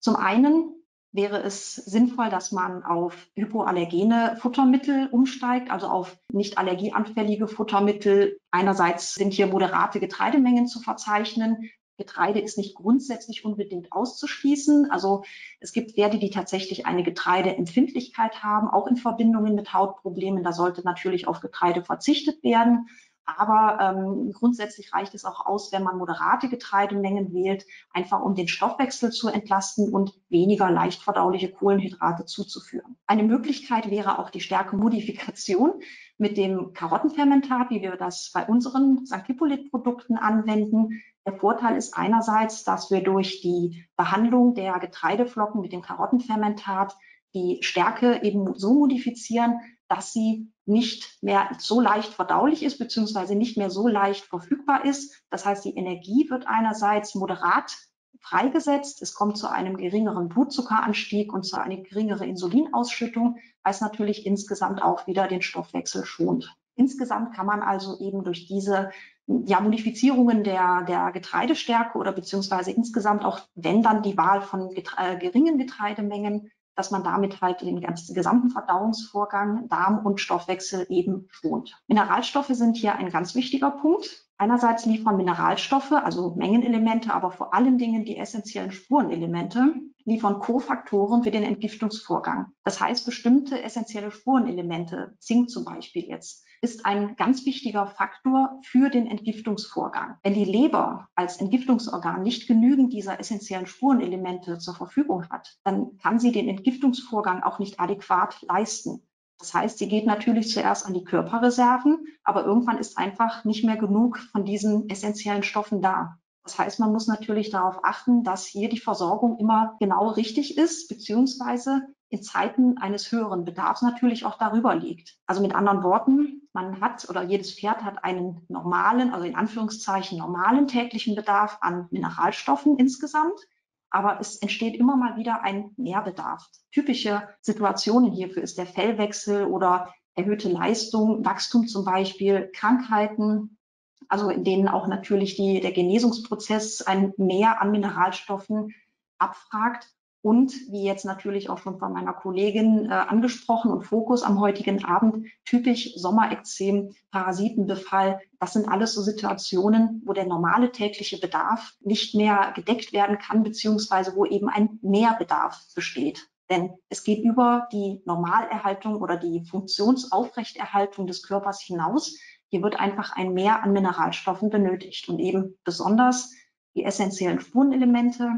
Zum einen wäre es sinnvoll, dass man auf hypoallergene Futtermittel umsteigt, also auf nicht allergieanfällige Futtermittel. Einerseits sind hier moderate Getreidemengen zu verzeichnen. Getreide ist nicht grundsätzlich unbedingt auszuschließen. Also es gibt Pferde, die tatsächlich eine Getreideempfindlichkeit haben, auch in Verbindungen mit Hautproblemen. Da sollte natürlich auf Getreide verzichtet werden. Aber ähm, grundsätzlich reicht es auch aus, wenn man moderate Getreidemengen wählt, einfach um den Stoffwechsel zu entlasten und weniger leicht verdauliche Kohlenhydrate zuzuführen. Eine Möglichkeit wäre auch die Stärkemodifikation mit dem Karottenfermentat, wie wir das bei unseren St. Hippolyt-Produkten anwenden. Der Vorteil ist einerseits, dass wir durch die Behandlung der Getreideflocken mit dem Karottenfermentat die Stärke eben so modifizieren, dass sie nicht mehr so leicht verdaulich ist, beziehungsweise nicht mehr so leicht verfügbar ist. Das heißt, die Energie wird einerseits moderat freigesetzt. Es kommt zu einem geringeren Blutzuckeranstieg und zu einer geringeren Insulinausschüttung, was natürlich insgesamt auch wieder den Stoffwechsel schont. Insgesamt kann man also eben durch diese ja, Modifizierungen der, der Getreidestärke oder beziehungsweise insgesamt auch, wenn dann die Wahl von getre äh, geringen Getreidemengen, dass man damit halt den ganzen gesamten Verdauungsvorgang, Darm und Stoffwechsel eben schont. Mineralstoffe sind hier ein ganz wichtiger Punkt. Einerseits liefern Mineralstoffe, also Mengenelemente, aber vor allen Dingen die essentiellen Spurenelemente, liefern Kofaktoren für den Entgiftungsvorgang. Das heißt, bestimmte essentielle Spurenelemente, Zink zum Beispiel jetzt, ist ein ganz wichtiger Faktor für den Entgiftungsvorgang. Wenn die Leber als Entgiftungsorgan nicht genügend dieser essentiellen Spurenelemente zur Verfügung hat, dann kann sie den Entgiftungsvorgang auch nicht adäquat leisten. Das heißt, sie geht natürlich zuerst an die Körperreserven, aber irgendwann ist einfach nicht mehr genug von diesen essentiellen Stoffen da. Das heißt, man muss natürlich darauf achten, dass hier die Versorgung immer genau richtig ist, beziehungsweise in Zeiten eines höheren Bedarfs natürlich auch darüber liegt. Also mit anderen Worten, man hat oder jedes Pferd hat einen normalen, also in Anführungszeichen normalen täglichen Bedarf an Mineralstoffen insgesamt. Aber es entsteht immer mal wieder ein Mehrbedarf. Typische Situationen hierfür ist der Fellwechsel oder erhöhte Leistung, Wachstum zum Beispiel, Krankheiten, also in denen auch natürlich die, der Genesungsprozess ein Mehr an Mineralstoffen abfragt und wie jetzt natürlich auch schon von meiner Kollegin äh, angesprochen und Fokus am heutigen Abend, typisch Sommerekzem, Parasitenbefall. Das sind alles so Situationen, wo der normale tägliche Bedarf nicht mehr gedeckt werden kann, beziehungsweise wo eben ein Mehrbedarf besteht. Denn es geht über die Normalerhaltung oder die Funktionsaufrechterhaltung des Körpers hinaus. Hier wird einfach ein Mehr an Mineralstoffen benötigt und eben besonders die essentiellen Spurenelemente,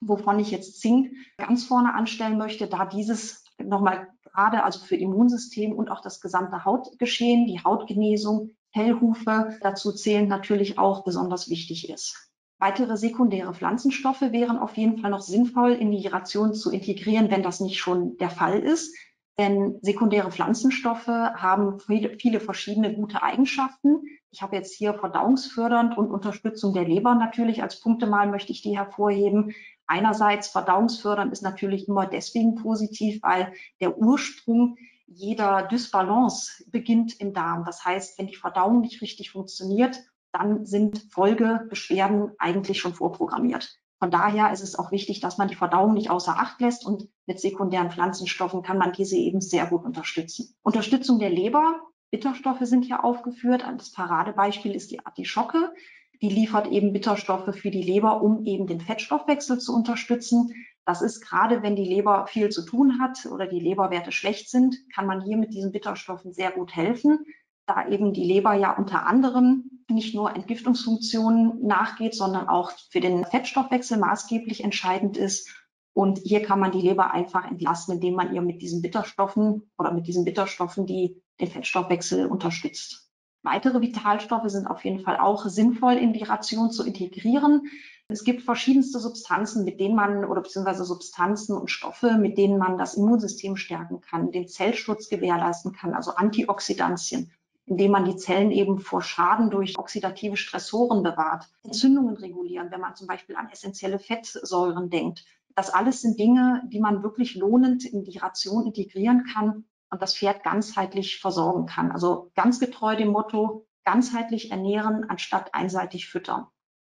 wovon ich jetzt Zink ganz vorne anstellen möchte, da dieses nochmal gerade also für Immunsystem und auch das gesamte Hautgeschehen, die Hautgenesung, Hellhufe dazu zählen natürlich auch besonders wichtig ist. Weitere sekundäre Pflanzenstoffe wären auf jeden Fall noch sinnvoll in die Ration zu integrieren, wenn das nicht schon der Fall ist. Denn sekundäre Pflanzenstoffe haben viele, viele verschiedene gute Eigenschaften. Ich habe jetzt hier verdauungsfördernd und Unterstützung der Leber natürlich als Punkte mal möchte ich die hervorheben. Einerseits verdauungsfördernd ist natürlich immer deswegen positiv, weil der Ursprung jeder Dysbalance beginnt im Darm. Das heißt, wenn die Verdauung nicht richtig funktioniert, dann sind Folgebeschwerden eigentlich schon vorprogrammiert. Von daher ist es auch wichtig, dass man die Verdauung nicht außer Acht lässt und mit sekundären Pflanzenstoffen kann man diese eben sehr gut unterstützen. Unterstützung der Leber. Bitterstoffe sind hier aufgeführt. Das Paradebeispiel ist die Artischocke. Die liefert eben Bitterstoffe für die Leber, um eben den Fettstoffwechsel zu unterstützen. Das ist gerade, wenn die Leber viel zu tun hat oder die Leberwerte schlecht sind, kann man hier mit diesen Bitterstoffen sehr gut helfen, da eben die Leber ja unter anderem nicht nur Entgiftungsfunktionen nachgeht, sondern auch für den Fettstoffwechsel maßgeblich entscheidend ist. Und hier kann man die Leber einfach entlasten, indem man ihr mit diesen Bitterstoffen oder mit diesen Bitterstoffen die den Fettstoffwechsel unterstützt. Weitere Vitalstoffe sind auf jeden Fall auch sinnvoll in die Ration zu integrieren. Es gibt verschiedenste Substanzen, mit denen man oder beziehungsweise Substanzen und Stoffe, mit denen man das Immunsystem stärken kann, den Zellschutz gewährleisten kann, also Antioxidantien, indem man die Zellen eben vor Schaden durch oxidative Stressoren bewahrt, Entzündungen regulieren, wenn man zum Beispiel an essentielle Fettsäuren denkt. Das alles sind Dinge, die man wirklich lohnend in die Ration integrieren kann und das Pferd ganzheitlich versorgen kann. Also ganz getreu dem Motto, ganzheitlich ernähren anstatt einseitig füttern.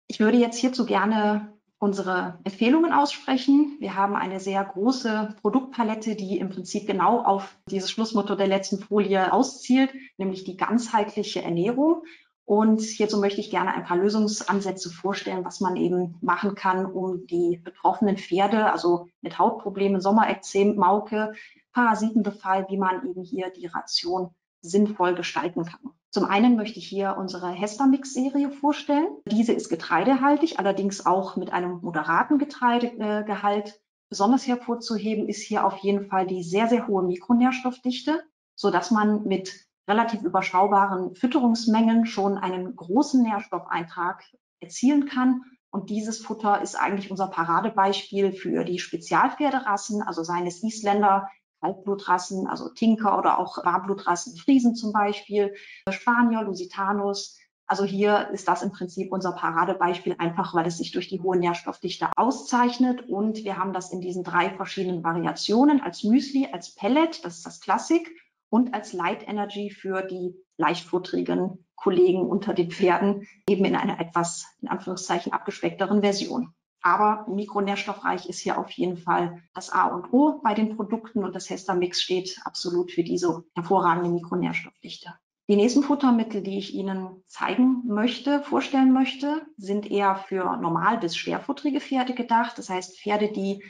Ich würde jetzt hierzu gerne unsere Empfehlungen aussprechen. Wir haben eine sehr große Produktpalette, die im Prinzip genau auf dieses Schlussmotto der letzten Folie auszielt, nämlich die ganzheitliche Ernährung. Und hierzu möchte ich gerne ein paar Lösungsansätze vorstellen, was man eben machen kann, um die betroffenen Pferde, also mit Hautproblemen, Sommerekzem, Mauke, Parasitenbefall, wie man eben hier die Ration sinnvoll gestalten kann. Zum einen möchte ich hier unsere Hester-Mix-Serie vorstellen. Diese ist getreidehaltig, allerdings auch mit einem moderaten Getreidegehalt. Besonders hervorzuheben ist hier auf jeden Fall die sehr, sehr hohe Mikronährstoffdichte, so dass man mit relativ überschaubaren Fütterungsmengen schon einen großen Nährstoffeintrag erzielen kann. Und dieses Futter ist eigentlich unser Paradebeispiel für die Spezialpferderassen, also seines Isländer, Kaltblutrassen, also Tinker oder auch Warmblutrassen, Friesen zum Beispiel, Spanier, Lusitanus, Also hier ist das im Prinzip unser Paradebeispiel, einfach weil es sich durch die hohe Nährstoffdichte auszeichnet. Und wir haben das in diesen drei verschiedenen Variationen als Müsli, als Pellet, das ist das Klassik, und als Light Energy für die leichtfutterigen Kollegen unter den Pferden, eben in einer etwas, in Anführungszeichen, abgespeckteren Version. Aber mikronährstoffreich ist hier auf jeden Fall das A und O bei den Produkten und das Hester Mix steht absolut für diese hervorragende Mikronährstoffdichte. Die nächsten Futtermittel, die ich Ihnen zeigen möchte, vorstellen möchte, sind eher für normal bis schwerfutterige Pferde gedacht. Das heißt Pferde, die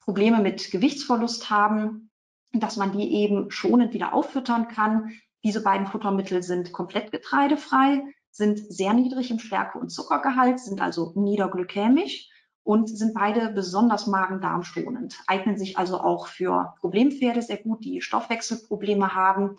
Probleme mit Gewichtsverlust haben, dass man die eben schonend wieder auffüttern kann. Diese beiden Futtermittel sind komplett getreidefrei, sind sehr niedrig im Stärke- und Zuckergehalt, sind also niederglykämisch und sind beide besonders magen-darm schonend, eignen sich also auch für Problempferde sehr gut, die Stoffwechselprobleme haben,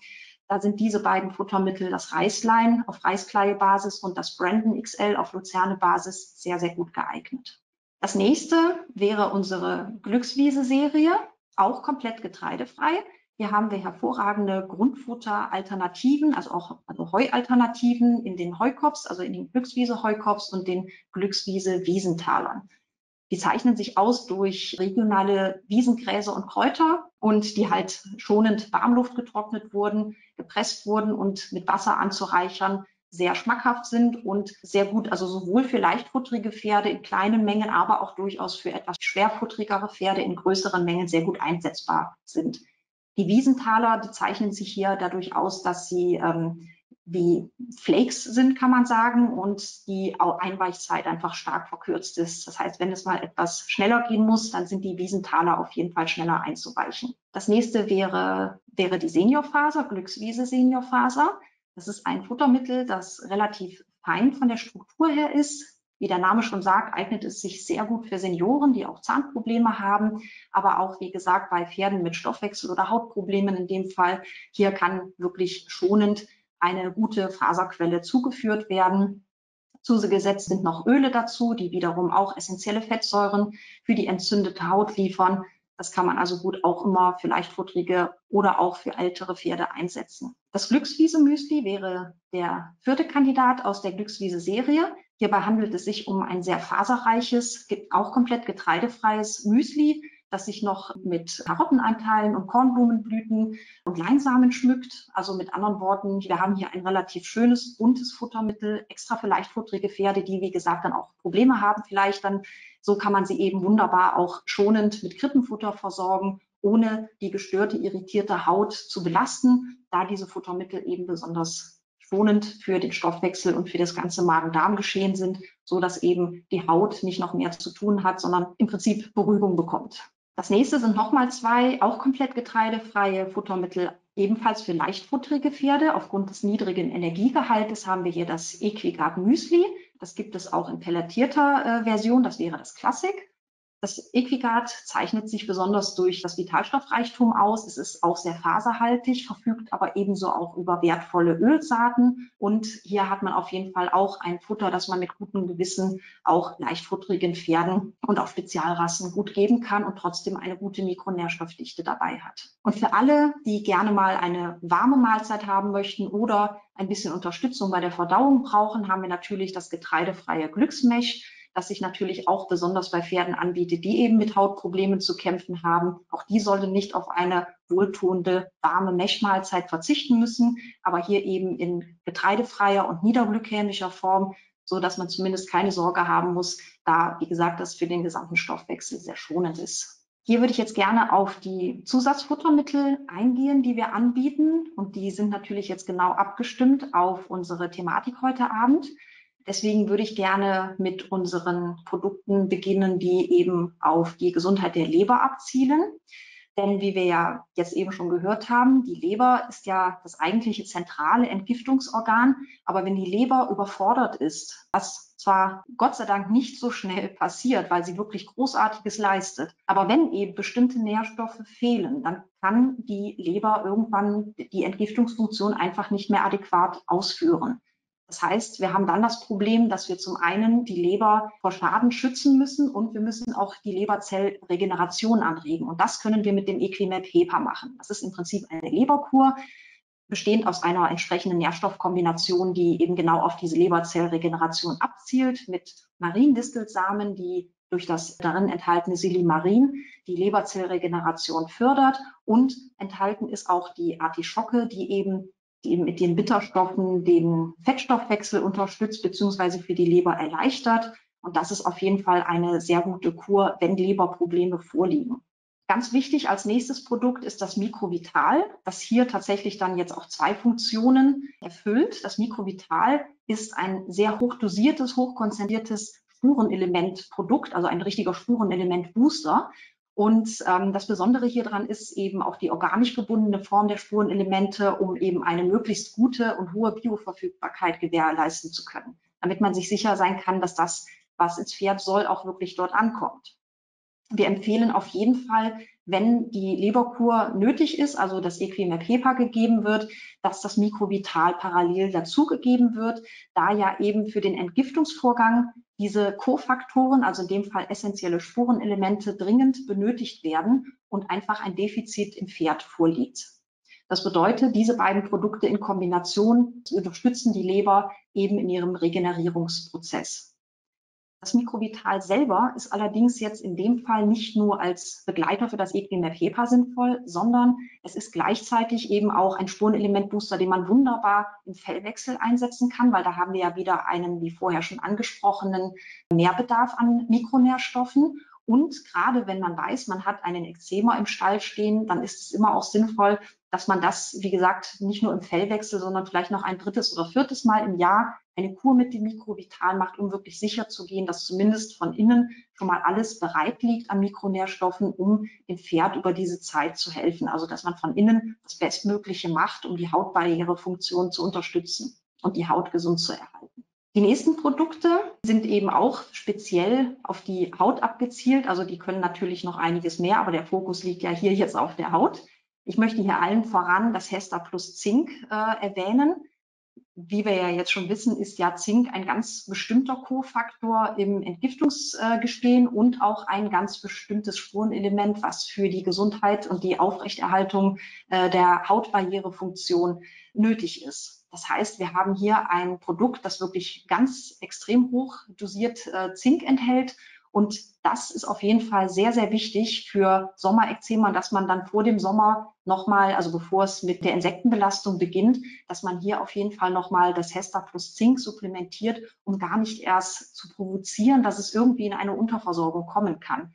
da sind diese beiden Futtermittel, das Reislein auf Reiskleie-Basis und das Brandon XL auf Luzerne-Basis, sehr, sehr gut geeignet. Das nächste wäre unsere Glückswiese-Serie, auch komplett getreidefrei. Hier haben wir hervorragende Grundfutter-Alternativen, also auch also Heualternativen in den Heukops, also in den Glückswiese-Heukops und den Glückswiese-Wiesentalern. Die zeichnen sich aus durch regionale Wiesengräser und Kräuter und die halt schonend Warmluft getrocknet wurden, gepresst wurden und mit Wasser anzureichern, sehr schmackhaft sind und sehr gut, also sowohl für leichtfutterige Pferde in kleinen Mengen, aber auch durchaus für etwas schwerfutterigere Pferde in größeren Mengen sehr gut einsetzbar sind. Die Wiesentaler, die zeichnen sich hier dadurch aus, dass sie ähm, wie Flakes sind, kann man sagen, und die Einweichzeit einfach stark verkürzt ist. Das heißt, wenn es mal etwas schneller gehen muss, dann sind die Wiesentaler auf jeden Fall schneller einzuweichen. Das nächste wäre, wäre die Seniorfaser, Glückswiese Seniorfaser. Das ist ein Futtermittel, das relativ fein von der Struktur her ist. Wie der Name schon sagt, eignet es sich sehr gut für Senioren, die auch Zahnprobleme haben, aber auch, wie gesagt, bei Pferden mit Stoffwechsel- oder Hautproblemen in dem Fall. Hier kann wirklich schonend eine gute Faserquelle zugeführt werden. Zugesetzt sind noch Öle dazu, die wiederum auch essentielle Fettsäuren für die entzündete Haut liefern. Das kann man also gut auch immer für leichtfutterige oder auch für ältere Pferde einsetzen. Das Glückswiese-Müsli wäre der vierte Kandidat aus der Glückswiese-Serie. Hierbei handelt es sich um ein sehr faserreiches, auch komplett getreidefreies Müsli, das sich noch mit Karottenanteilen und Kornblumenblüten und Leinsamen schmückt. Also mit anderen Worten, wir haben hier ein relativ schönes, buntes Futtermittel, extra für leichtfutterige Pferde, die, wie gesagt, dann auch Probleme haben. Vielleicht dann, so kann man sie eben wunderbar auch schonend mit Krippenfutter versorgen, ohne die gestörte, irritierte Haut zu belasten, da diese Futtermittel eben besonders schonend für den Stoffwechsel und für das ganze Magen-Darm-Geschehen sind, so dass eben die Haut nicht noch mehr zu tun hat, sondern im Prinzip Beruhigung bekommt. Das nächste sind nochmal zwei, auch komplett getreidefreie Futtermittel, ebenfalls für leichtfutterige Pferde. Aufgrund des niedrigen Energiegehaltes haben wir hier das Equigard Müsli. Das gibt es auch in pelletierter äh, Version, das wäre das Classic. Das Equigard zeichnet sich besonders durch das Vitalstoffreichtum aus. Es ist auch sehr faserhaltig, verfügt aber ebenso auch über wertvolle Ölsaaten. Und hier hat man auf jeden Fall auch ein Futter, das man mit gutem Gewissen auch leichtfutterigen Pferden und auch Spezialrassen gut geben kann und trotzdem eine gute Mikronährstoffdichte dabei hat. Und für alle, die gerne mal eine warme Mahlzeit haben möchten oder ein bisschen Unterstützung bei der Verdauung brauchen, haben wir natürlich das getreidefreie Glücksmech das sich natürlich auch besonders bei Pferden anbietet, die eben mit Hautproblemen zu kämpfen haben. Auch die sollen nicht auf eine wohltuende, warme Meshmahlzeit verzichten müssen, aber hier eben in getreidefreier und niederglykämischer Form, so dass man zumindest keine Sorge haben muss, da, wie gesagt, das für den gesamten Stoffwechsel sehr schonend ist. Hier würde ich jetzt gerne auf die Zusatzfuttermittel eingehen, die wir anbieten. Und die sind natürlich jetzt genau abgestimmt auf unsere Thematik heute Abend. Deswegen würde ich gerne mit unseren Produkten beginnen, die eben auf die Gesundheit der Leber abzielen. Denn wie wir ja jetzt eben schon gehört haben, die Leber ist ja das eigentliche zentrale Entgiftungsorgan. Aber wenn die Leber überfordert ist, was zwar Gott sei Dank nicht so schnell passiert, weil sie wirklich Großartiges leistet, aber wenn eben bestimmte Nährstoffe fehlen, dann kann die Leber irgendwann die Entgiftungsfunktion einfach nicht mehr adäquat ausführen. Das heißt, wir haben dann das Problem, dass wir zum einen die Leber vor Schaden schützen müssen und wir müssen auch die Leberzellregeneration anregen. Und das können wir mit dem Equimap HEPA machen. Das ist im Prinzip eine Leberkur. bestehend aus einer entsprechenden Nährstoffkombination, die eben genau auf diese Leberzellregeneration abzielt, mit Mariendistelsamen, die durch das darin enthaltene Silimarin die Leberzellregeneration fördert und enthalten ist auch die Artischocke, die eben, die mit den Bitterstoffen den Fettstoffwechsel unterstützt bzw. für die Leber erleichtert. Und das ist auf jeden Fall eine sehr gute Kur, wenn Leberprobleme vorliegen. Ganz wichtig als nächstes Produkt ist das Mikrovital, das hier tatsächlich dann jetzt auch zwei Funktionen erfüllt. Das Mikrovital ist ein sehr hochdosiertes, hochkonzentriertes Spurenelementprodukt, also ein richtiger Spurenelement-Booster. Und ähm, das Besondere hier dran ist eben auch die organisch gebundene Form der Spurenelemente, um eben eine möglichst gute und hohe Bioverfügbarkeit gewährleisten zu können, damit man sich sicher sein kann, dass das, was ins Pferd soll, auch wirklich dort ankommt. Wir empfehlen auf jeden Fall, wenn die Leberkur nötig ist, also das Equimap-HEPA gegeben wird, dass das Mikrovital parallel dazugegeben wird, da ja eben für den Entgiftungsvorgang diese Kofaktoren, also in dem Fall essentielle Spurenelemente, dringend benötigt werden und einfach ein Defizit im Pferd vorliegt. Das bedeutet, diese beiden Produkte in Kombination unterstützen die Leber eben in ihrem Regenerierungsprozess. Das Mikrovital selber ist allerdings jetzt in dem Fall nicht nur als Begleiter für das EQMF-HEPA sinnvoll, sondern es ist gleichzeitig eben auch ein Spurenelementbooster, den man wunderbar im Fellwechsel einsetzen kann, weil da haben wir ja wieder einen, wie vorher schon angesprochenen, Mehrbedarf an Mikronährstoffen. Und gerade wenn man weiß, man hat einen Eczema im Stall stehen, dann ist es immer auch sinnvoll, dass man das, wie gesagt, nicht nur im Fellwechsel, sondern vielleicht noch ein drittes oder viertes Mal im Jahr eine Kur mit dem Mikrovital macht, um wirklich sicher zu gehen, dass zumindest von innen schon mal alles bereit liegt an Mikronährstoffen, um dem Pferd über diese Zeit zu helfen. Also dass man von innen das Bestmögliche macht, um die Hautbarrierefunktion zu unterstützen und die Haut gesund zu erhalten. Die nächsten Produkte sind eben auch speziell auf die Haut abgezielt. Also die können natürlich noch einiges mehr, aber der Fokus liegt ja hier jetzt auf der Haut. Ich möchte hier allen voran das Hester plus Zink äh, erwähnen. Wie wir ja jetzt schon wissen, ist ja Zink ein ganz bestimmter Kofaktor im Entgiftungsgestehen und auch ein ganz bestimmtes Spurenelement, was für die Gesundheit und die Aufrechterhaltung äh, der Hautbarrierefunktion nötig ist. Das heißt, wir haben hier ein Produkt, das wirklich ganz extrem hoch dosiert äh, Zink enthält. Und das ist auf jeden Fall sehr, sehr wichtig für Sommerekzema, dass man dann vor dem Sommer nochmal, also bevor es mit der Insektenbelastung beginnt, dass man hier auf jeden Fall nochmal das Hester plus Zink supplementiert, um gar nicht erst zu provozieren, dass es irgendwie in eine Unterversorgung kommen kann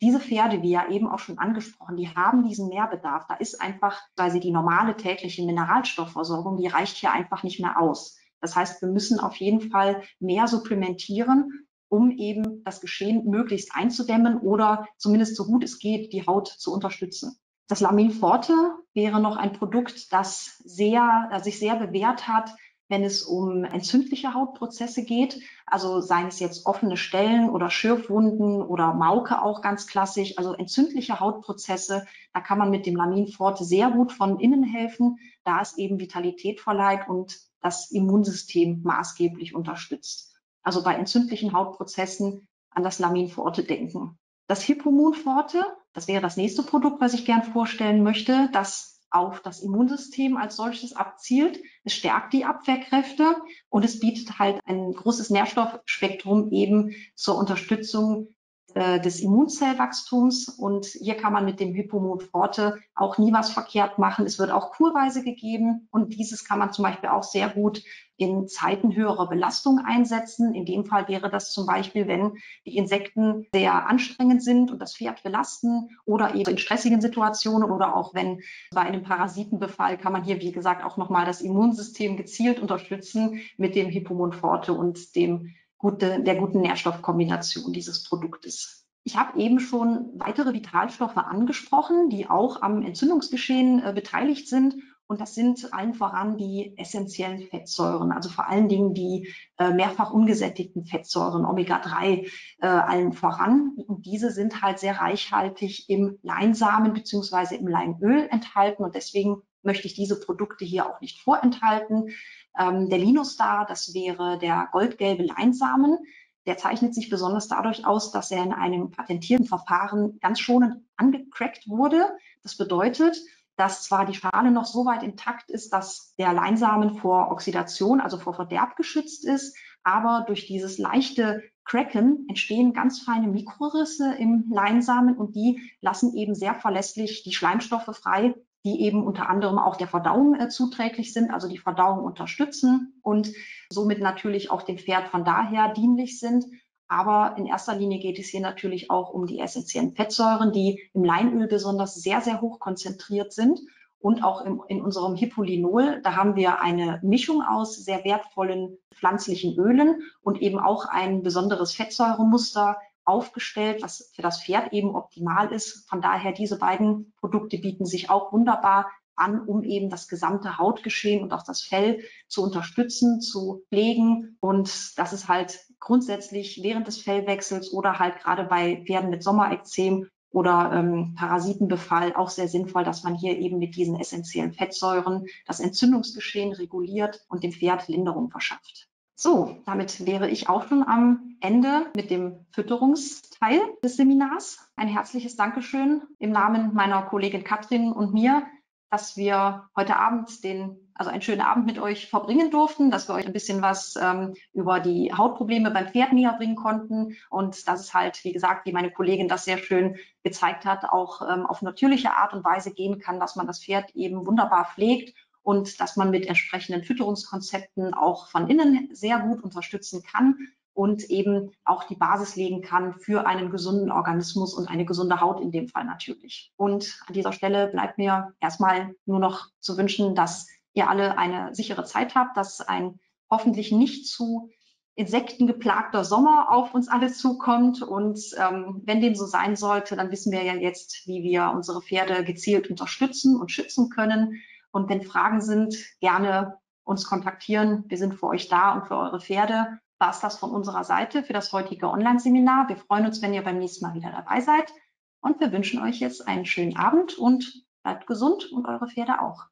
diese Pferde, wie ja eben auch schon angesprochen, die haben diesen Mehrbedarf. Da ist einfach, weil sie die normale tägliche Mineralstoffversorgung, die reicht hier einfach nicht mehr aus. Das heißt, wir müssen auf jeden Fall mehr supplementieren, um eben das Geschehen möglichst einzudämmen oder zumindest so gut es geht, die Haut zu unterstützen. Das Lamin Forte wäre noch ein Produkt, das sehr, das sich sehr bewährt hat, wenn es um entzündliche Hautprozesse geht. Also seien es jetzt offene Stellen oder Schürfwunden oder Mauke auch ganz klassisch. Also entzündliche Hautprozesse, da kann man mit dem Lamin Forte sehr gut von innen helfen, da es eben Vitalität verleiht und das Immunsystem maßgeblich unterstützt. Also bei entzündlichen Hautprozessen an das Lamin Forte denken. Das Hippomun Forte, das wäre das nächste Produkt, was ich gern vorstellen möchte. Das auf das Immunsystem als solches abzielt. Es stärkt die Abwehrkräfte und es bietet halt ein großes Nährstoffspektrum eben zur Unterstützung äh, des Immunzellwachstums. Und hier kann man mit dem Hypomon Forte auch nie was verkehrt machen. Es wird auch kurweise gegeben und dieses kann man zum Beispiel auch sehr gut in Zeiten höherer Belastung einsetzen. In dem Fall wäre das zum Beispiel, wenn die Insekten sehr anstrengend sind und das Pferd belasten oder eben in stressigen Situationen oder auch wenn bei einem Parasitenbefall kann man hier, wie gesagt, auch nochmal das Immunsystem gezielt unterstützen mit dem Hippomon Forte und dem gute, der guten Nährstoffkombination dieses Produktes. Ich habe eben schon weitere Vitalstoffe angesprochen, die auch am Entzündungsgeschehen äh, beteiligt sind. Und das sind allen voran die essentiellen Fettsäuren, also vor allen Dingen die äh, mehrfach ungesättigten Fettsäuren, Omega-3 äh, allen voran. Und diese sind halt sehr reichhaltig im Leinsamen beziehungsweise im Leinöl enthalten. Und deswegen möchte ich diese Produkte hier auch nicht vorenthalten. Ähm, der Linustar, das wäre der goldgelbe Leinsamen. Der zeichnet sich besonders dadurch aus, dass er in einem patentierten Verfahren ganz schonend angecrackt wurde. Das bedeutet, dass zwar die Schale noch so weit intakt ist, dass der Leinsamen vor Oxidation, also vor Verderb geschützt ist, aber durch dieses leichte Cracken entstehen ganz feine Mikrorisse im Leinsamen und die lassen eben sehr verlässlich die Schleimstoffe frei, die eben unter anderem auch der Verdauung äh, zuträglich sind, also die Verdauung unterstützen und somit natürlich auch dem Pferd von daher dienlich sind. Aber in erster Linie geht es hier natürlich auch um die essentiellen Fettsäuren, die im Leinöl besonders sehr, sehr hoch konzentriert sind und auch im, in unserem Hippolinol. Da haben wir eine Mischung aus sehr wertvollen pflanzlichen Ölen und eben auch ein besonderes Fettsäuremuster aufgestellt, was für das Pferd eben optimal ist. Von daher, diese beiden Produkte bieten sich auch wunderbar an, um eben das gesamte Hautgeschehen und auch das Fell zu unterstützen, zu pflegen. Und das ist halt grundsätzlich während des Fellwechsels oder halt gerade bei Pferden mit Sommerekzem oder ähm, Parasitenbefall auch sehr sinnvoll, dass man hier eben mit diesen essentiellen Fettsäuren das Entzündungsgeschehen reguliert und dem Pferd Linderung verschafft. So, damit wäre ich auch schon am Ende mit dem Fütterungsteil des Seminars. Ein herzliches Dankeschön im Namen meiner Kollegin Katrin und mir dass wir heute Abend den, also einen schönen Abend mit euch verbringen durften, dass wir euch ein bisschen was ähm, über die Hautprobleme beim Pferd näher bringen konnten und dass es halt, wie gesagt, wie meine Kollegin das sehr schön gezeigt hat, auch ähm, auf natürliche Art und Weise gehen kann, dass man das Pferd eben wunderbar pflegt und dass man mit entsprechenden Fütterungskonzepten auch von innen sehr gut unterstützen kann und eben auch die Basis legen kann für einen gesunden Organismus und eine gesunde Haut in dem Fall natürlich. Und an dieser Stelle bleibt mir erstmal nur noch zu wünschen, dass ihr alle eine sichere Zeit habt, dass ein hoffentlich nicht zu insektengeplagter Sommer auf uns alle zukommt. Und ähm, wenn dem so sein sollte, dann wissen wir ja jetzt, wie wir unsere Pferde gezielt unterstützen und schützen können. Und wenn Fragen sind, gerne uns kontaktieren. Wir sind für euch da und für eure Pferde war es das von unserer Seite für das heutige Online-Seminar. Wir freuen uns, wenn ihr beim nächsten Mal wieder dabei seid. Und wir wünschen euch jetzt einen schönen Abend und bleibt gesund und eure Pferde auch.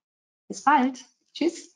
Bis bald. Tschüss.